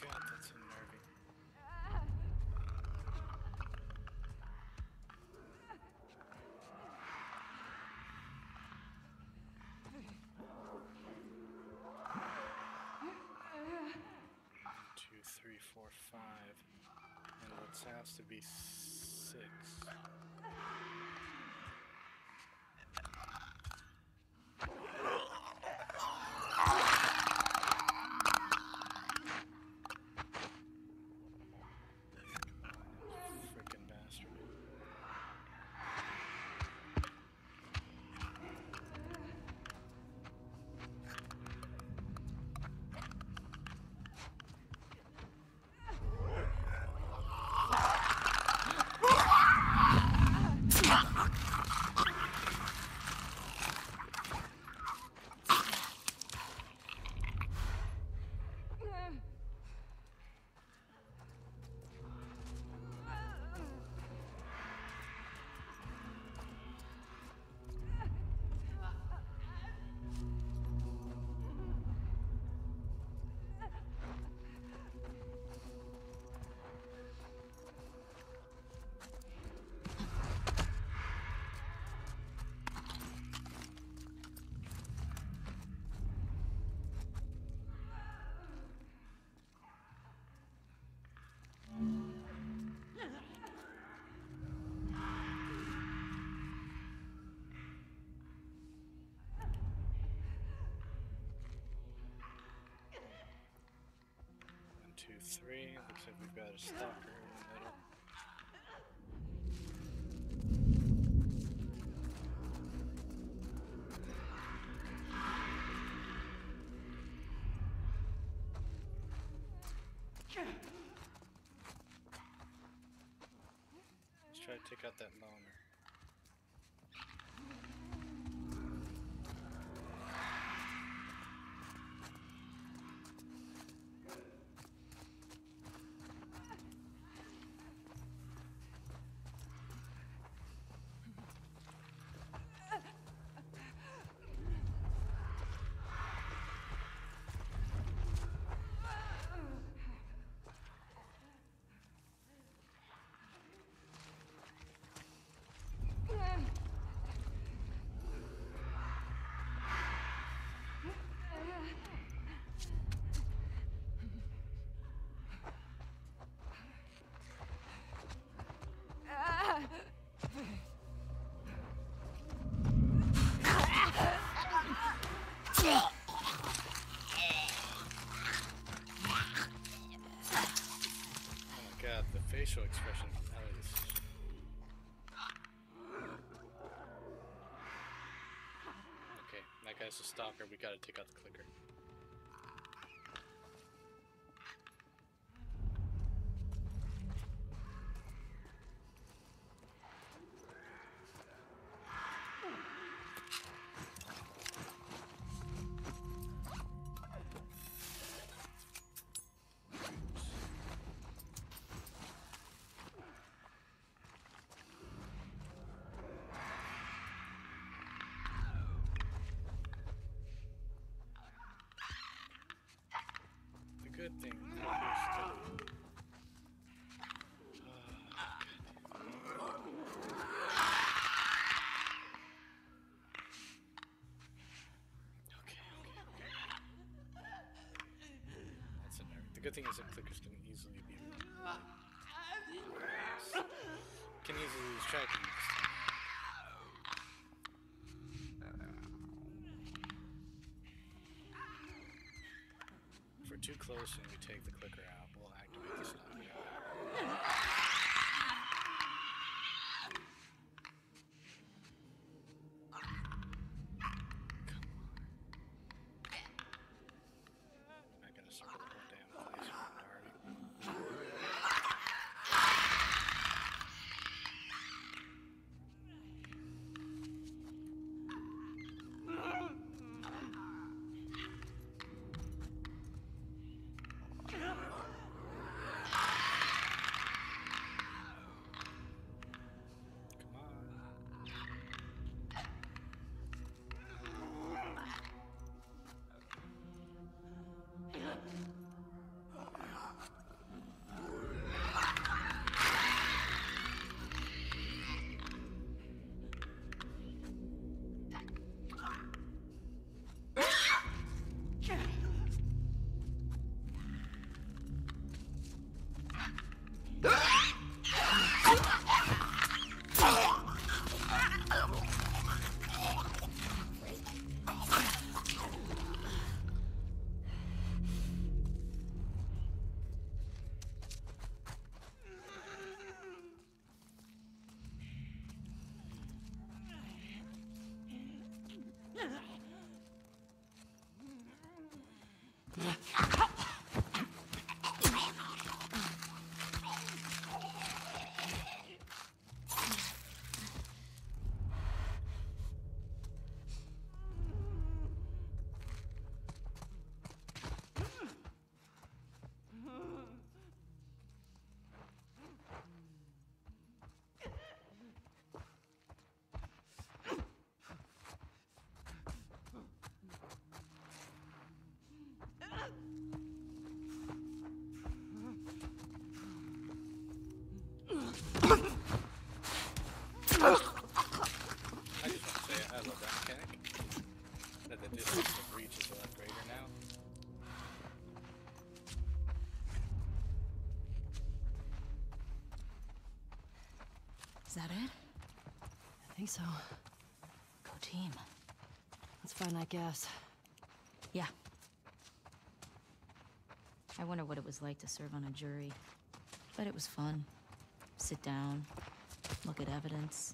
God, that's unnerving. Two, three, four, five, and what sounds to be six. Three. Looks like we've got a stalker in the middle. Let's try to take out that loner. Facial expression. Is. Okay, that guy's a stalker. We gotta take out the clicker. Thing is that clickers can easily be can easily lose track of we're too close and we take the clicker out, I that it? I think so. Go team. Let's find that gas. Yeah. I wonder what it was like to serve on a jury. But it was fun. Sit down, look at evidence,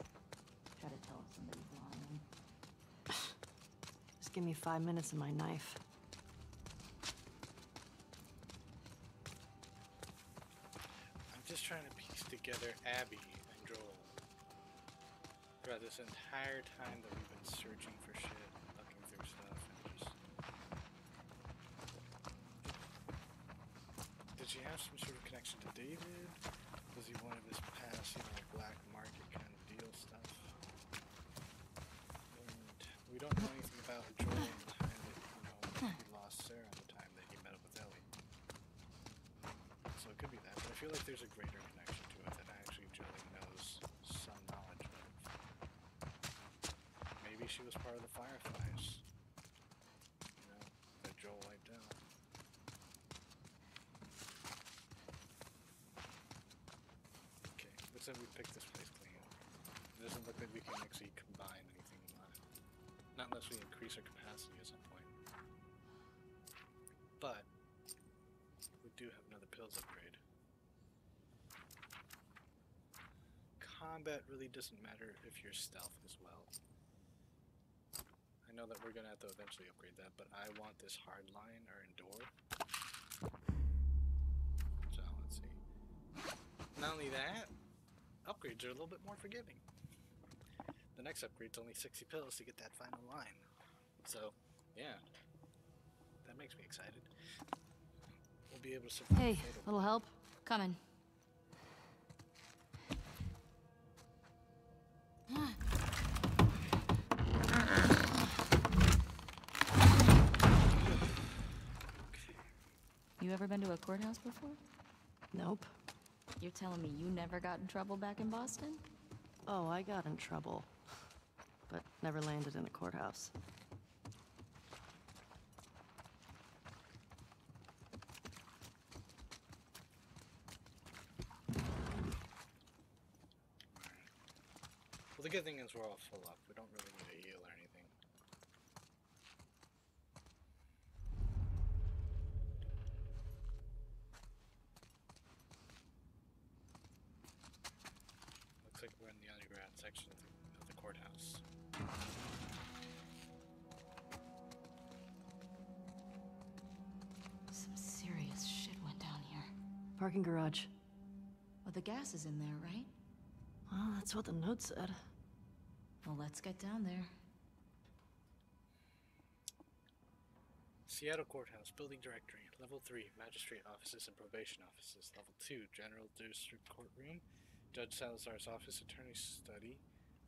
try to tell if somebody's lying. Just give me five minutes and my knife. I'm just trying to piece together Abby and Joel. Throughout this entire time that we've been searching for shit, looking through stuff, and just. Did she have some sort of connection to David? Was he one of his past, you know, black market kind of deal stuff? And we don't know anything about at the time that, you know, he lost Sarah and the time that he met up with Ellie. So it could be that, but I feel like there's a greater connection to it that actually Jolie knows some knowledge of. Maybe she was part of the Fireflies. You know, that Joel wiped out. Okay, looks like we picked this place clean. It doesn't look like we can actually combine anything on it. Not unless we increase our capacity at some point. But we do have another pills upgrade. Combat really doesn't matter if you're stealth as well. Know that we're gonna have to eventually upgrade that, but I want this hardline or endure. So let's see. Not only that, upgrades are a little bit more forgiving. The next upgrade's only 60 pills to get that final line. So, yeah. That makes me excited. We'll be able to survive. Hey, little help? Coming. You ever been to a courthouse before? Nope. You're telling me you never got in trouble back in Boston? Oh, I got in trouble. But never landed in a courthouse. Well, the good thing is we're all full up. We don't really need gas is in there, right? Well, that's what the note said. Well, let's get down there. Seattle Courthouse, Building Directory, Level 3, Magistrate Offices and Probation Offices, Level 2, General District Courtroom, Judge Salazar's Office, Attorney Study,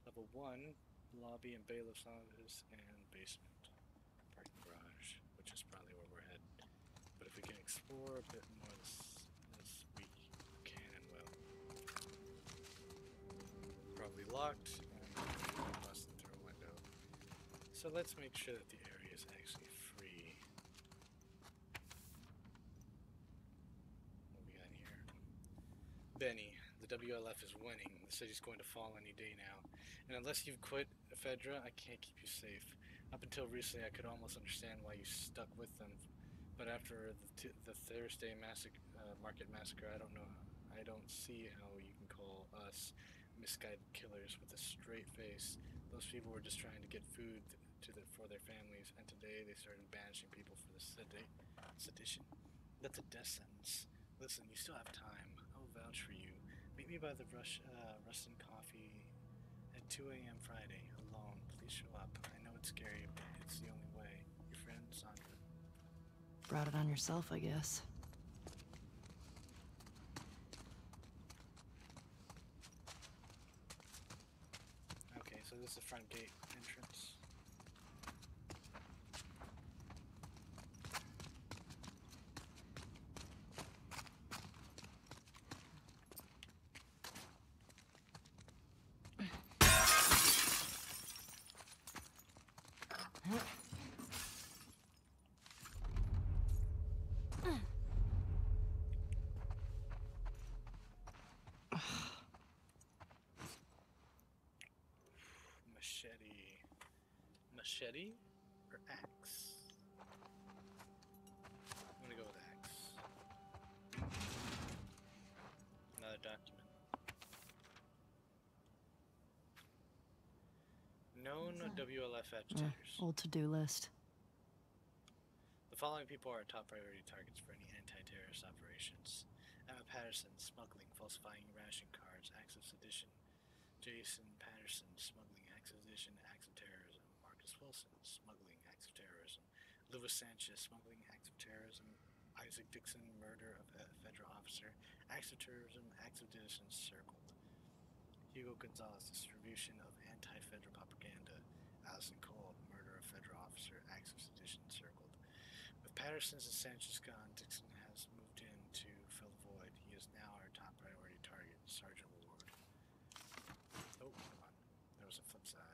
Level 1, Lobby and Bailiff's Office, and Basement. Parking Garage, which is probably where we're headed. But if we can explore a bit more Probably locked, and through a window. So let's make sure that the area is actually free. What we got here? Benny, the WLF is winning. The city's going to fall any day now. And unless you've quit Fedra, I can't keep you safe. Up until recently, I could almost understand why you stuck with them. But after the, the Thursday massac- uh, market massacre, I don't know. I don't see how you can call us misguided killers with a straight face. Those people were just trying to get food to the, for their families, and today they started banishing people for the sedi- sedition. That's a death sentence. Listen, you still have time. I'll vouch for you. Meet me by the Rush, uh, Rustin Coffee at 2 a.m. Friday, alone. Please show up. I know it's scary, but it's the only way. Your friend, Sandra. Brought it on yourself, I guess. Okay, so this is the front gate entrance. Machete. Machete or axe? I'm gonna go with axe. Another document. Known WLF agitators. Uh, old to-do list. The following people are top priority targets for any anti-terrorist operations. Emma Patterson, smuggling, falsifying ration cards, acts of sedition. Jason Patterson, smuggling, acts of sedition, acts of terrorism. Wilson, smuggling, acts of terrorism. Louis Sanchez, smuggling, acts of terrorism. Isaac Dixon, murder of a federal officer, acts of terrorism, acts of sedition, circled. Hugo Gonzalez, distribution of anti-federal propaganda. Allison Cole, murder of federal officer, acts of sedition, circled. With Patterson's and Sanchez gone, Dixon has moved in to fill the void. He is now our top priority target, Sergeant Ward. Oh, come on. There was a flip side.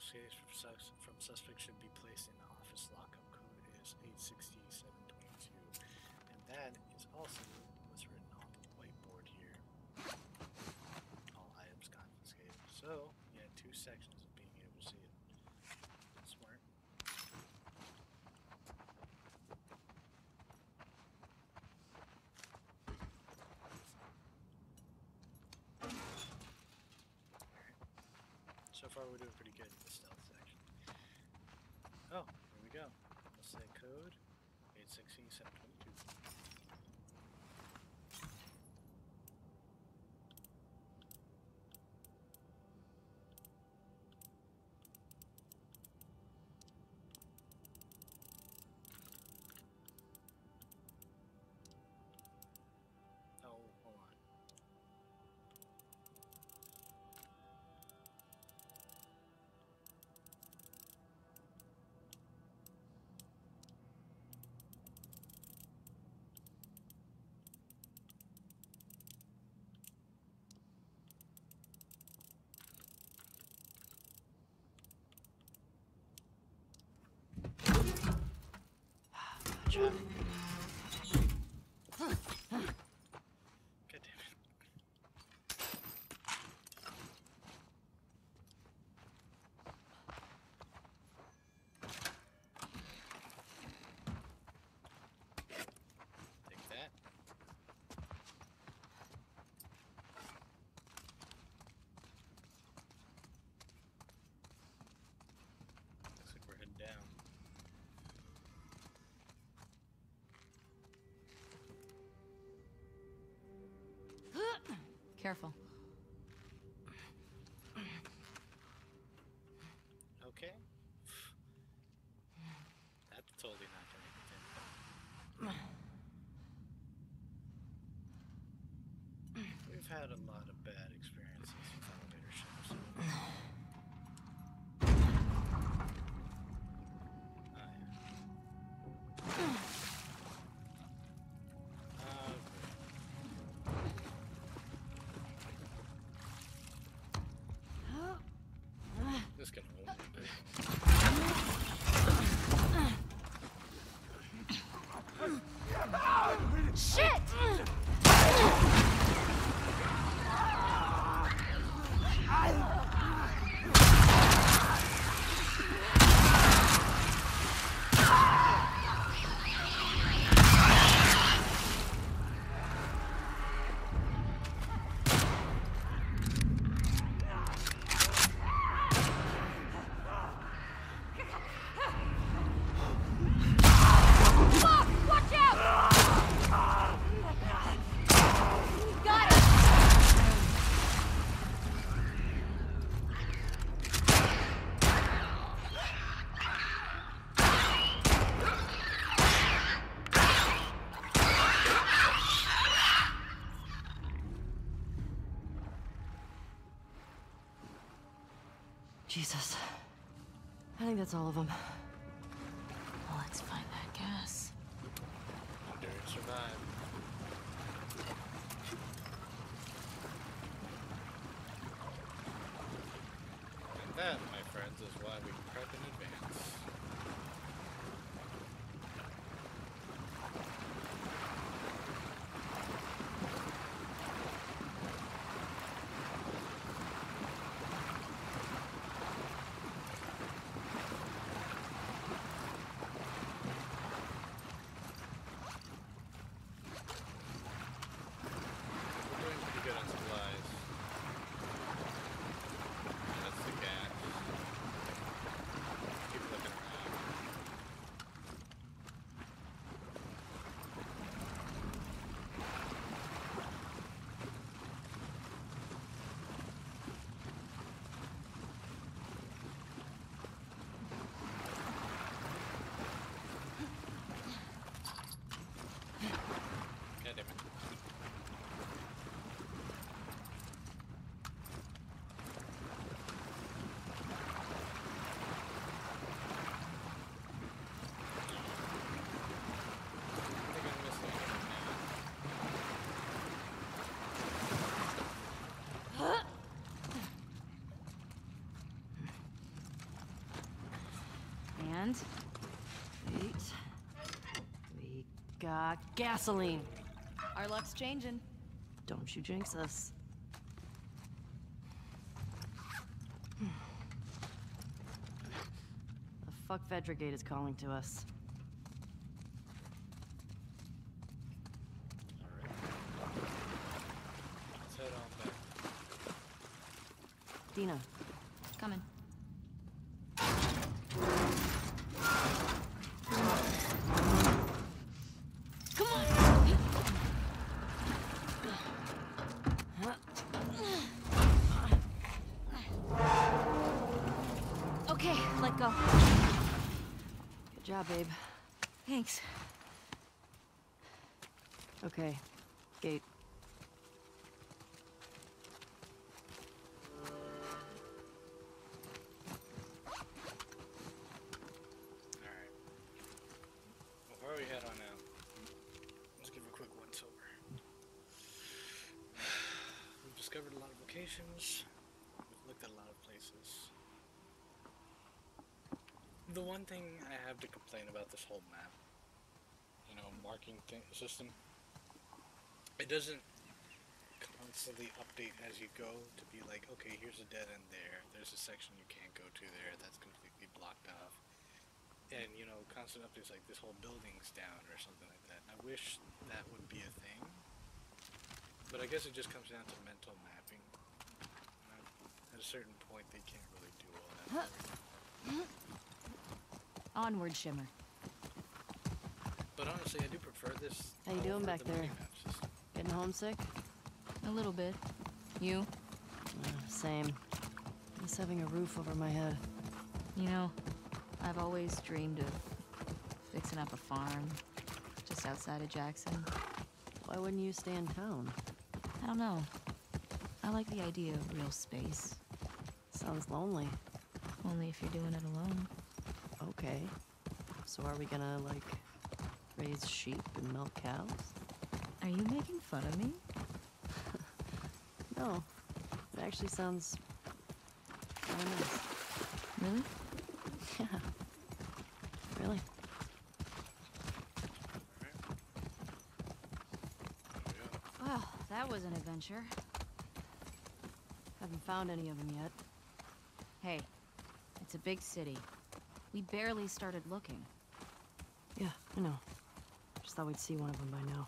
Confiscated from, sus- from suspects should be placed in the office lockup. Code is 86722. And that is also what's written on the whiteboard here. All items confiscated. So, you had two sections of being able to see it. Smart. So far, we're doing pretty good in the stealth section. Oh, here we go. Let's say code 86722. 这 Careful. Jesus. I think that's all of them. Gasoline. Our luck's changing. Don't you jinx us. the fuck Vedra is calling to us. Okay. Gate. locations. We've looked at a lot of places. The one thing I have to complain about this whole map, you know, marking thing, system, it doesn't constantly update as you go to be like, okay, here's a dead end there. There's a section you can't go to there. That's completely blocked off. And you know, constant updates like this whole building's down or something like that. I wish that would be a thing. But I guess it just comes down to mental mapping. At a certain point, they can't really do all that. Onward, Shimmer. But honestly, I do prefer this. How you doing back the there? system. Getting homesick? A little bit. You? Uh, same. Just having a roof over my head. You know, I've always dreamed of fixing up a farm just outside of Jackson. Why wouldn't you stay in town? I don't know. I like the idea of real space. Sounds lonely. Only if you're doing it alone. Okay. So are we gonna, like, raise sheep and milk cows? Are you making fun of me? No. It actually sounds kinda nice. Really? Yeah. Really? Well, that was an adventure. Haven't found any of them yet. Hey, it's a big city. We barely started looking. Yeah, I know. Just thought we'd see one of them by now.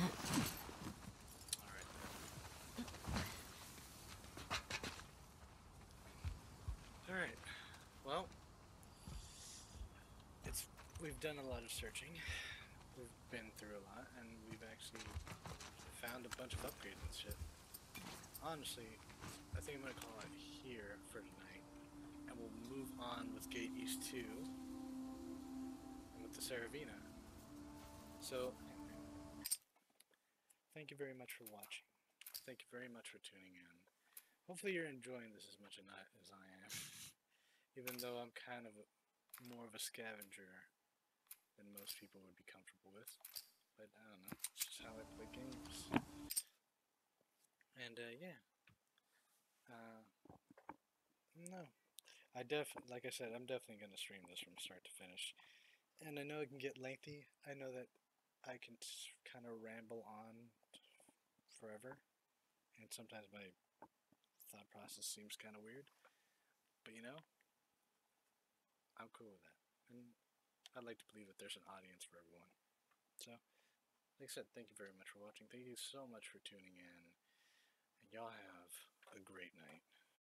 Alright then. Alright. Well, it's we've done a lot of searching. We've been through a lot, and we've actually found a bunch of upgrades and shit. Honestly, I think I'm gonna call it here for tonight, and we'll move on with Gate East 2 and with the Serevina. So, thank you very much for watching. Thank you very much for tuning in. Hopefully you're enjoying this as much as I, am. Even though I'm kind of more of a scavenger than most people would be comfortable with. But I don't know. It's just how I play games. And uh, yeah. Uh, no. I def like I said, I'm definitely gonna stream this from start to finish. And I know it can get lengthy. I know that I can kind of ramble on forever, and sometimes my thought process seems kind of weird. But you know, I'm cool with that, and I'd like to believe that there's an audience for everyone. So, like I said, thank you very much for watching. Thank you so much for tuning in, and y'all have a great night.